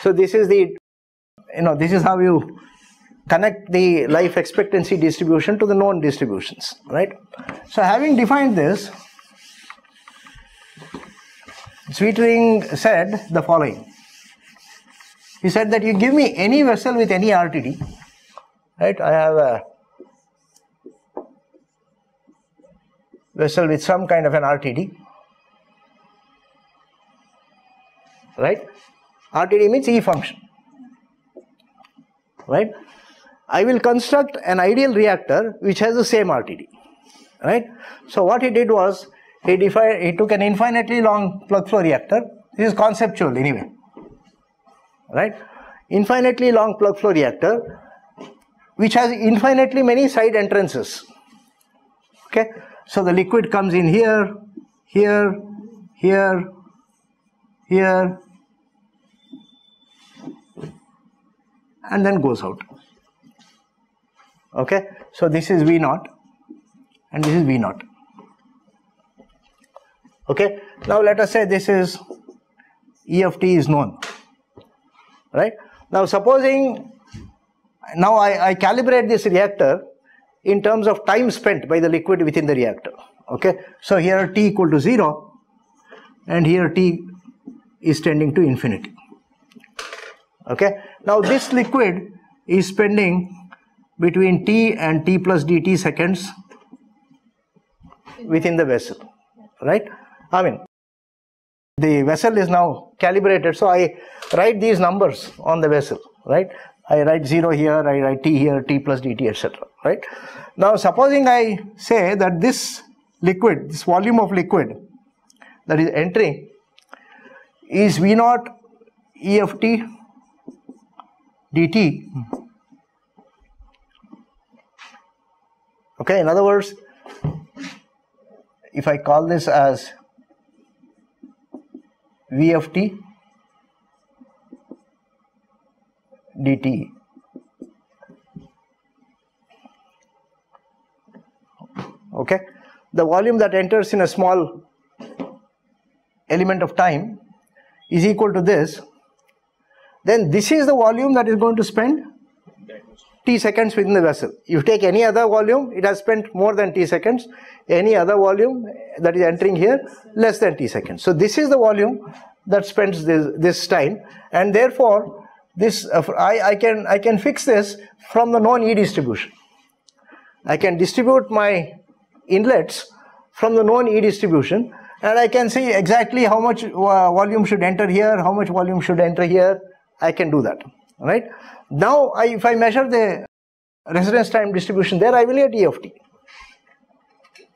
so this is the you know this is how you connect the life expectancy distribution to the known distributions, right? So having defined this, Zwietering said the following. He said that you give me any vessel with any RTD, right? I have a vessel with some kind of an RTD, right? RTD means E function, right? I will construct an ideal reactor which has the same RTD, right? So what he did was he defined, he took an infinitely long plug flow reactor. This is conceptual anyway, right? Infinitely long plug flow reactor which has infinitely many side entrances. Okay, so the liquid comes in here, here, here, here, and then goes out. Okay, so this is V naught, and this is V naught. Okay, now let us say this is E of t is known, right? Now, supposing now I, I calibrate this reactor in terms of time spent by the liquid within the reactor. Okay, so here t equal to 0 and here t is tending to infinity. Okay, now this liquid is spending between t and t plus dt seconds within the vessel, right? I mean, the vessel is now calibrated, so I write these numbers on the vessel, right? I write 0 here, I write t here, t plus dt, etc. Right? Now, supposing I say that this liquid, this volume of liquid that is entering is V naught E of t dt. Okay, in other words, if I call this as V of t dt. Okay, the volume that enters in a small element of time is equal to this, then this is the volume that is going to spend t seconds within the vessel. You take any other volume, it has spent more than t seconds. Any other volume that is entering here, less than t seconds. So this is the volume that spends this, this time, and therefore this uh, I, I can I can fix this from the known E distribution. I can distribute my inlets from the known E distribution, and I can see exactly how much uh, volume should enter here, how much volume should enter here. I can do that, right? Now, I, if I measure the residence time distribution there, I will get E of t.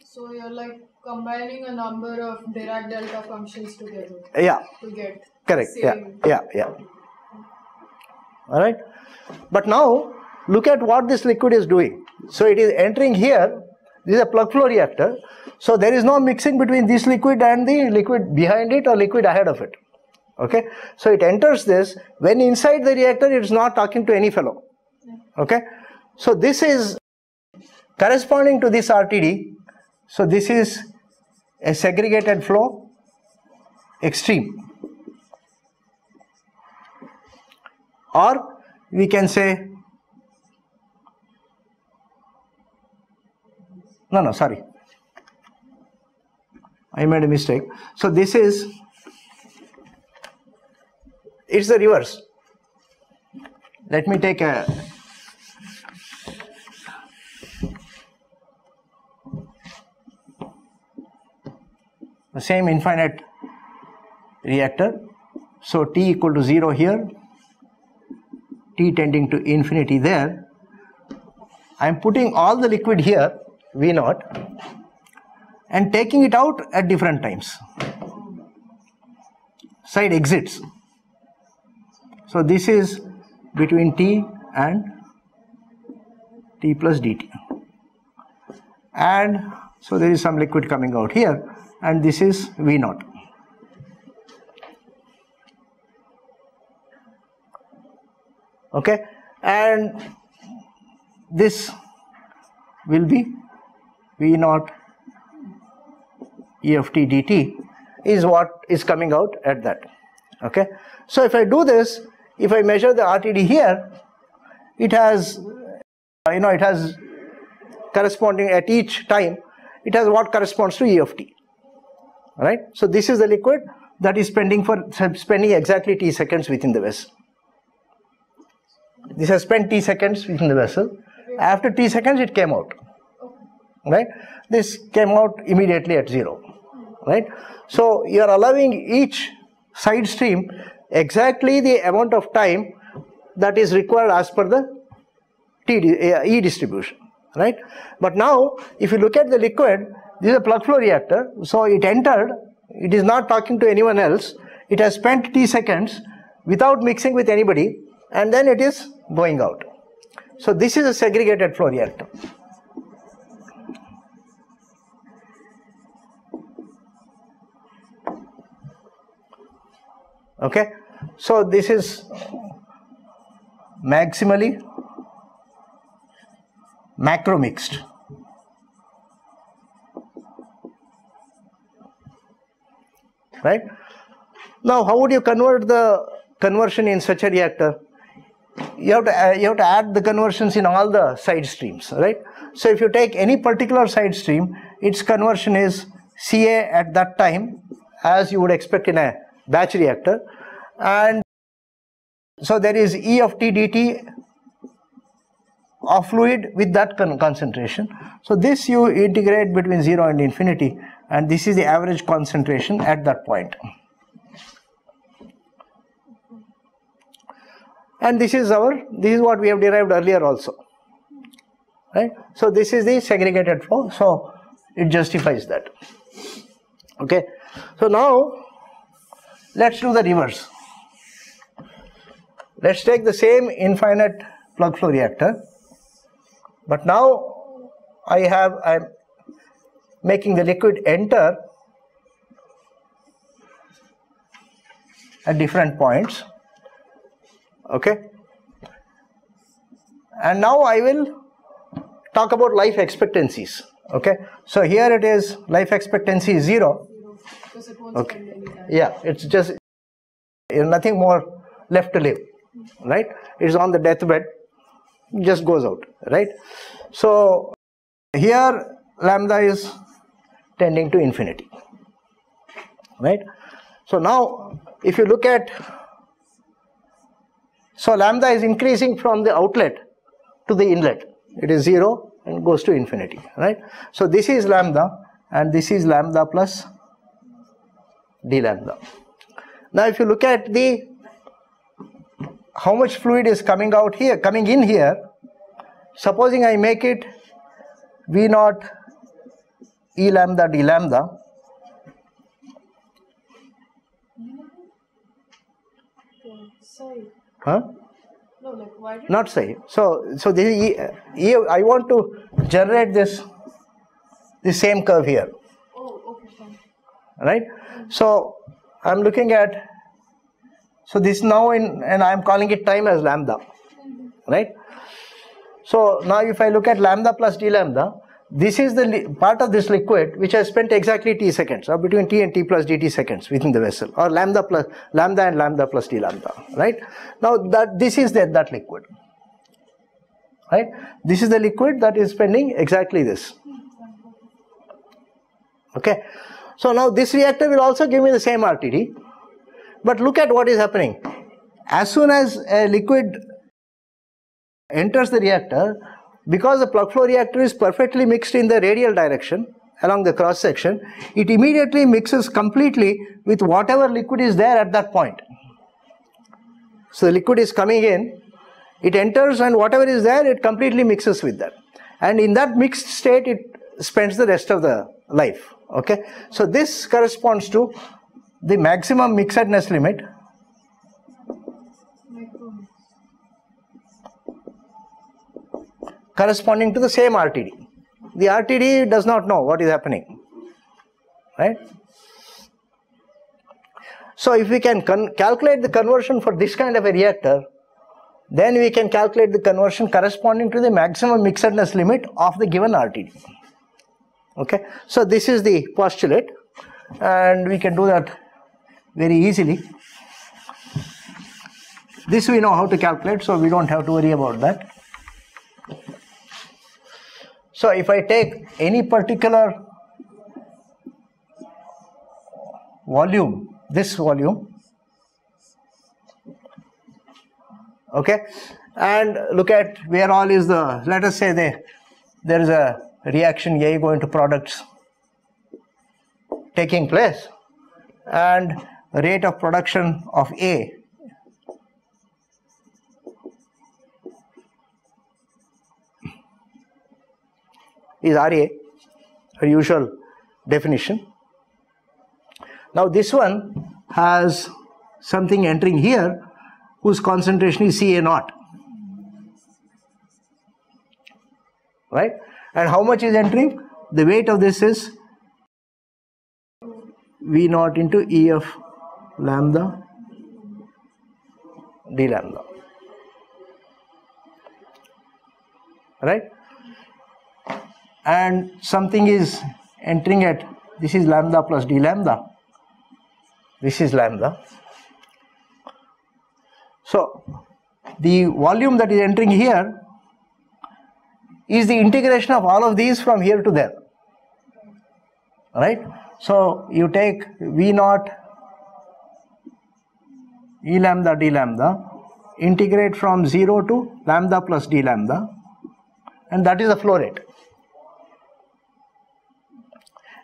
So you're like combining a number of Dirac delta functions together Yeah, to get correct. Yeah, yeah, yeah. All right. But now, look at what this liquid is doing. So it is entering here. This is a plug flow reactor. So there is no mixing between this liquid and the liquid behind it or liquid ahead of it. Okay. So it enters this. When inside the reactor, it is not talking to any fellow. Okay. So this is corresponding to this RTD. So this is a segregated flow extreme. Or we can say, no, no, sorry. I made a mistake. So this is, it's the reverse. Let me take a, the same infinite reactor. So T equal to 0 here, T tending to infinity there. I am putting all the liquid here, V naught, and taking it out at different times. Side exits. So this is between T and T plus dt. And so there is some liquid coming out here, and this is V naught. okay and this will be v naught e of t dt is what is coming out at that okay so if i do this if i measure the rtd here it has uh, you know it has corresponding at each time it has what corresponds to e of t right so this is the liquid that is spending for spending exactly t seconds within the vessel this has spent t seconds within the vessel. After t seconds, it came out. Right? This came out immediately at zero. Right? So you are allowing each side stream exactly the amount of time that is required as per the uh, E distribution. Right? But now, if you look at the liquid, this is a plug flow reactor. So it entered. It is not talking to anyone else. It has spent t seconds without mixing with anybody and then it is going out. So this is a segregated flow reactor. Okay, so this is maximally macro mixed. right? Now, how would you convert the conversion in such a reactor? You have to uh, you have to add the conversions in all the side streams, right? So, if you take any particular side stream, its conversion is Ca at that time, as you would expect in a batch reactor, and so there is E of T dt of fluid with that con- concentration. So this you integrate between 0 and infinity and this is the average concentration at that point. And this is our, this is what we have derived earlier also. Right? So this is the segregated flow. So it justifies that. Okay. So now let's do the reverse. Let's take the same infinite plug flow reactor but now I have, I'm making the liquid enter at different points. Okay. And now I will talk about life expectancies. Okay. So here it is life expectancy is zero. Because it won't Okay. Yeah, it's just you know, nothing more left to live, right? It's on the deathbed, just goes out, right? So here lambda is tending to infinity, right? So now, if you look at, so lambda is increasing from the outlet to the inlet. It is zero and goes to infinity, right? So this is lambda, and this is lambda plus d lambda. Now, if you look at the how much fluid is coming out here, coming in here, supposing I make it V naught E lambda d lambda, huh? No, like Not say. So, so this is E, E, I want to generate this the same curve here. Right? So, I'm looking at. So this now in and I'm calling it time as lambda, right? So now if I look at lambda plus d lambda, this is the part of this liquid which has spent exactly t seconds or between t and t plus dt seconds within the vessel or lambda plus lambda and lambda plus d lambda, right? Now that this is that, that liquid, right? This is the liquid that is spending exactly this. Okay. So now this reactor will also give me the same RTD, but look at what is happening. As soon as a liquid enters the reactor, because the plug flow reactor is perfectly mixed in the radial direction along the cross section, it immediately mixes completely with whatever liquid is there at that point. So the liquid is coming in, it enters, and whatever is there, it completely mixes with that. And in that mixed state, it spends the rest of the life. Okay, so this corresponds to the maximum mixedness limit corresponding to the same RTD. The RTD does not know what is happening, right? So, if we can calculate the conversion for this kind of a reactor, then we can calculate the conversion corresponding to the maximum mixedness limit of the given RTD. Okay, so this is the postulate, and we can do that very easily. This we know how to calculate, so we don't have to worry about that. So if I take any particular volume, this volume, okay, and look at where all is the, let us say there, there is a reaction A going to products taking place and rate of production of A is RA, her usual definition. Now this one has something entering here whose concentration is Ca naught. Right? And how much is entering? The weight of this is V naught into E of lambda d lambda. Right? and something is entering at this is lambda plus d lambda This is lambda. So the volume that is entering here is the integration of all of these from here to there. Right? So you take V naught E lambda d lambda, integrate from 0 to lambda plus d lambda, and that is the flow rate.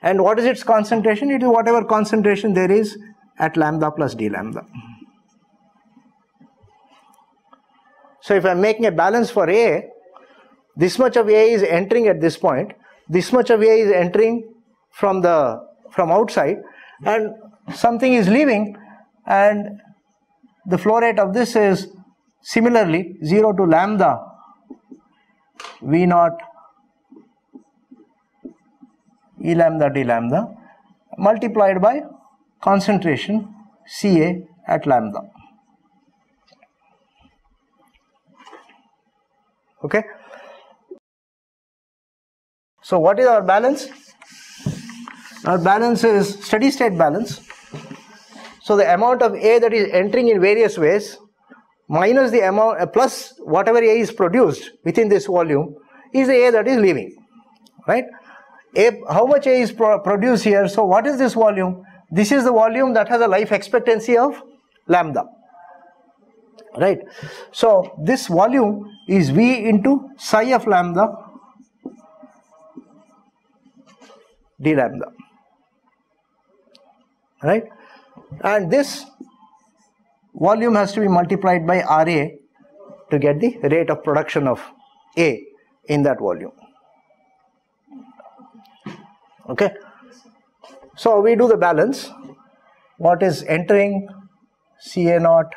And what is its concentration? It is whatever concentration there is at lambda plus d lambda. So if I'm making a balance for A, this much of A is entering at this point, this much of A is entering from the from outside, and something is leaving, and the flow rate of this is similarly 0 to lambda V naught E lambda d lambda multiplied by concentration Ca at lambda. Okay. So what is our balance? Our balance is steady state balance. So the amount of A that is entering in various ways minus the amount uh, plus whatever A is produced within this volume is the A that is leaving. Right? A, how much A is pro- produced here? So what is this volume? This is the volume that has a life expectancy of lambda. Right? So this volume is V into psi of lambda d lambda. Right? And this volume has to be multiplied by Ra to get the rate of production of A in that volume. Okay. So we do the balance. What is entering Ca naught,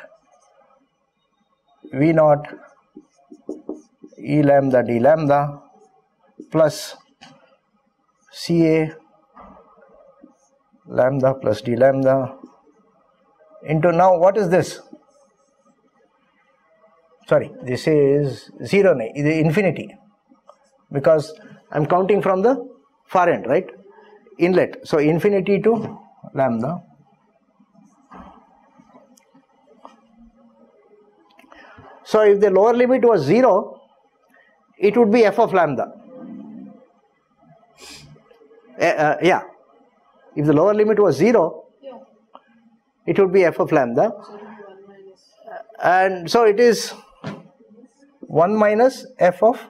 V naught, E lambda d lambda plus Ca lambda plus d lambda into now what is this? Sorry, this is zero, nahi, it is infinity because I'm counting from the far end, right? Inlet. So infinity to lambda. So if the lower limit was zero, it would be f of lambda. Uh, uh, yeah. If the lower limit was zero, Yeah. it would be f of lambda. So it will be 1 minus. and so it is 1 minus f of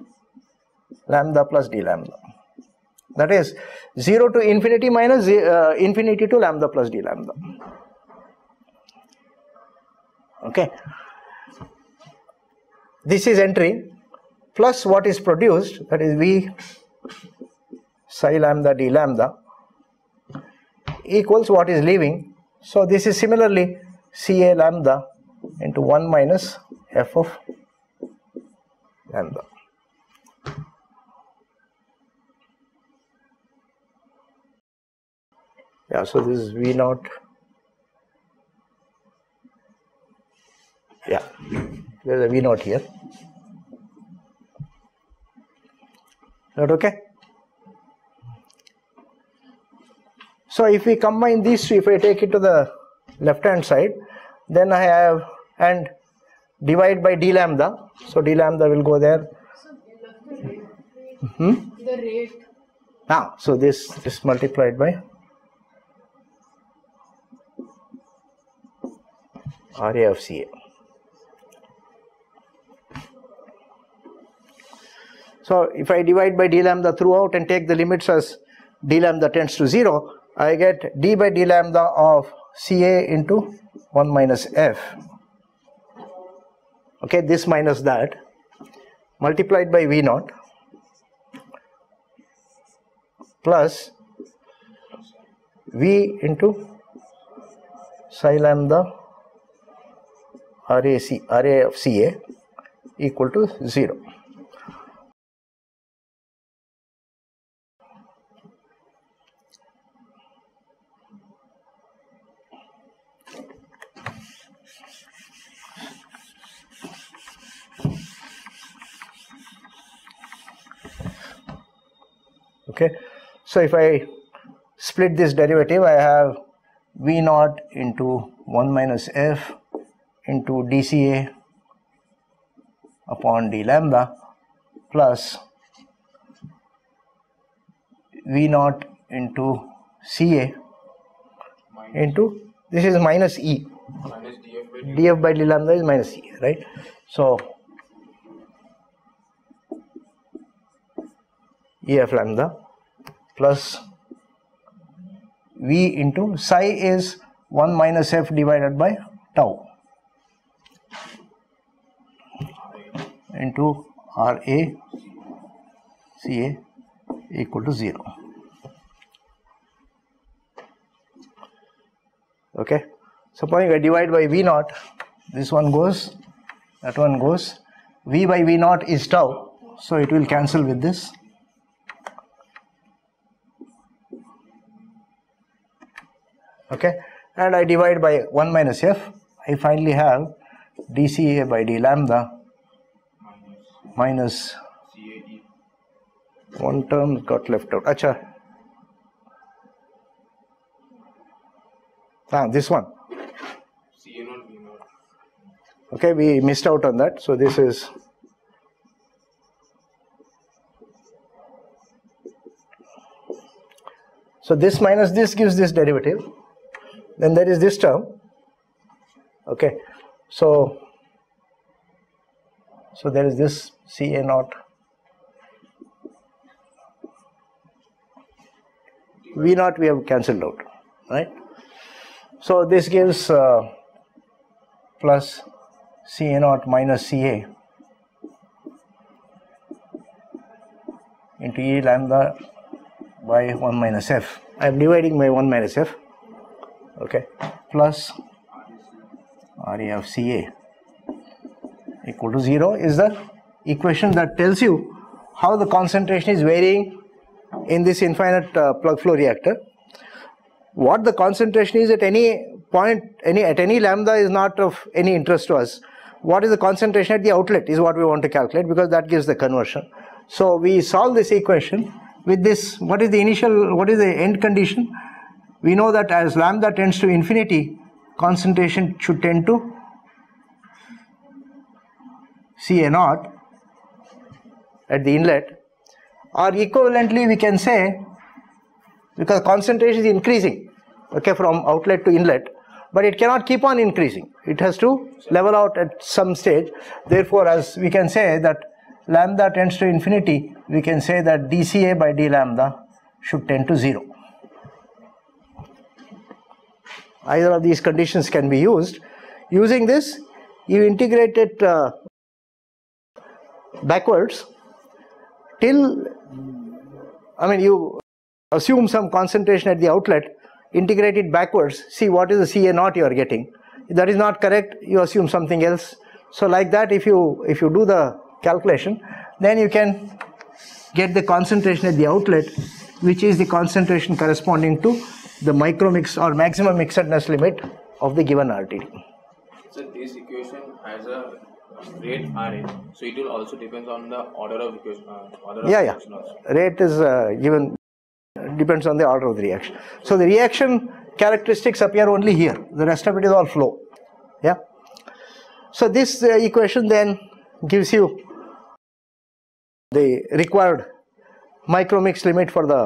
lambda plus d lambda that is 0 to infinity minus uh, infinity to lambda plus d lambda okay this is entry plus what is produced that is v psi lambda d lambda equals what is leaving so this is similarly ca lambda into 1 minus f of lambda. Yeah, so this is V naught. Yeah, there's a V naught here. Is that okay? So if we combine these two, if I take it to the left hand side, then I have and divide by d lambda. So d lambda will go there. Hmm? Now, so this this multiplied by RA of CA. So if I divide by d lambda throughout and take the limits as d lambda tends to 0, I get d by d lambda of CA into 1 minus f. Okay, this minus that multiplied by V naught plus V into psi lambda RAC, RA of CA equal to 0. Okay, so if I split this derivative, I have v naught into 1 minus f into dca upon d lambda plus v naught into ca into this is minus e. Minus df by df by d lambda is minus e right? So ef lambda plus v into psi is 1 minus f divided by tau into ra ca equal to 0 okay. Supposing I divide by v naught this one goes that one goes v by v naught is tau. So it will cancel with this okay? And I divide by 1 minus f. I finally have dca by d lambda one term got left out. Acha ah this one. Okay we missed out on that. So this is so this minus this gives this derivative then there is this term okay? So so there is this ca naught. V naught we have cancelled out right? So this gives uh, plus ca naught minus ca into e lambda by 1 minus f. I am dividing by 1 minus f okay. Plus RA of CA equal to 0 is the equation that tells you how the concentration is varying in this infinite uh, plug flow reactor. What the concentration is at any point any at any lambda is not of any interest to us. What is the concentration at the outlet is what we want to calculate because that gives the conversion. So we solve this equation with this what is the initial what is the end condition we know that as lambda tends to infinity concentration should tend to ca naught at the inlet. Or equivalently we can say because concentration is increasing okay from outlet to inlet but it cannot keep on increasing. It has to level out at some stage. Therefore as we can say that lambda tends to infinity we can say that dca by d lambda should tend to 0 either of these conditions can be used using this you integrate it uh, backwards till I mean, you assume some concentration at the outlet, integrate it backwards, see what is the CA naught you are getting. If that is not correct, you assume something else. So like that, if you if you do the calculation, then you can get the concentration at the outlet, which is the concentration corresponding to the micromix or maximum mixedness limit of the given RTD. So this equation has a rate RA. So it will also depends on the order of equation. Uh, order of Yeah, yeah. Rate is uh, given depends on the order of the reaction. So the reaction characteristics appear only here. The rest of it is all flow. Yeah. So this uh, equation then gives you the required micromix limit for the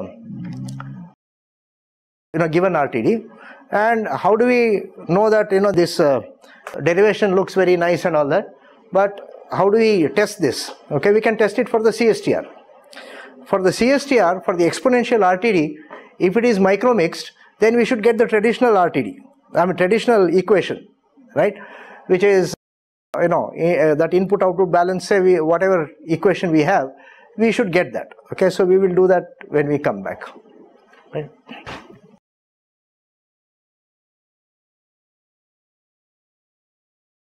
you know given RTD. And how do we know that you know this uh, derivation looks very nice and all that? But how do we test this? Okay, we can test it for the CSTR for the CSTR, for the exponential RTD, if it is micromixed, then we should get the traditional RTD, I mean traditional equation, right? Which is, you know, eh, that input output balance, say we, whatever equation we have, we should get that. Okay, so we will do that when we come back. Right?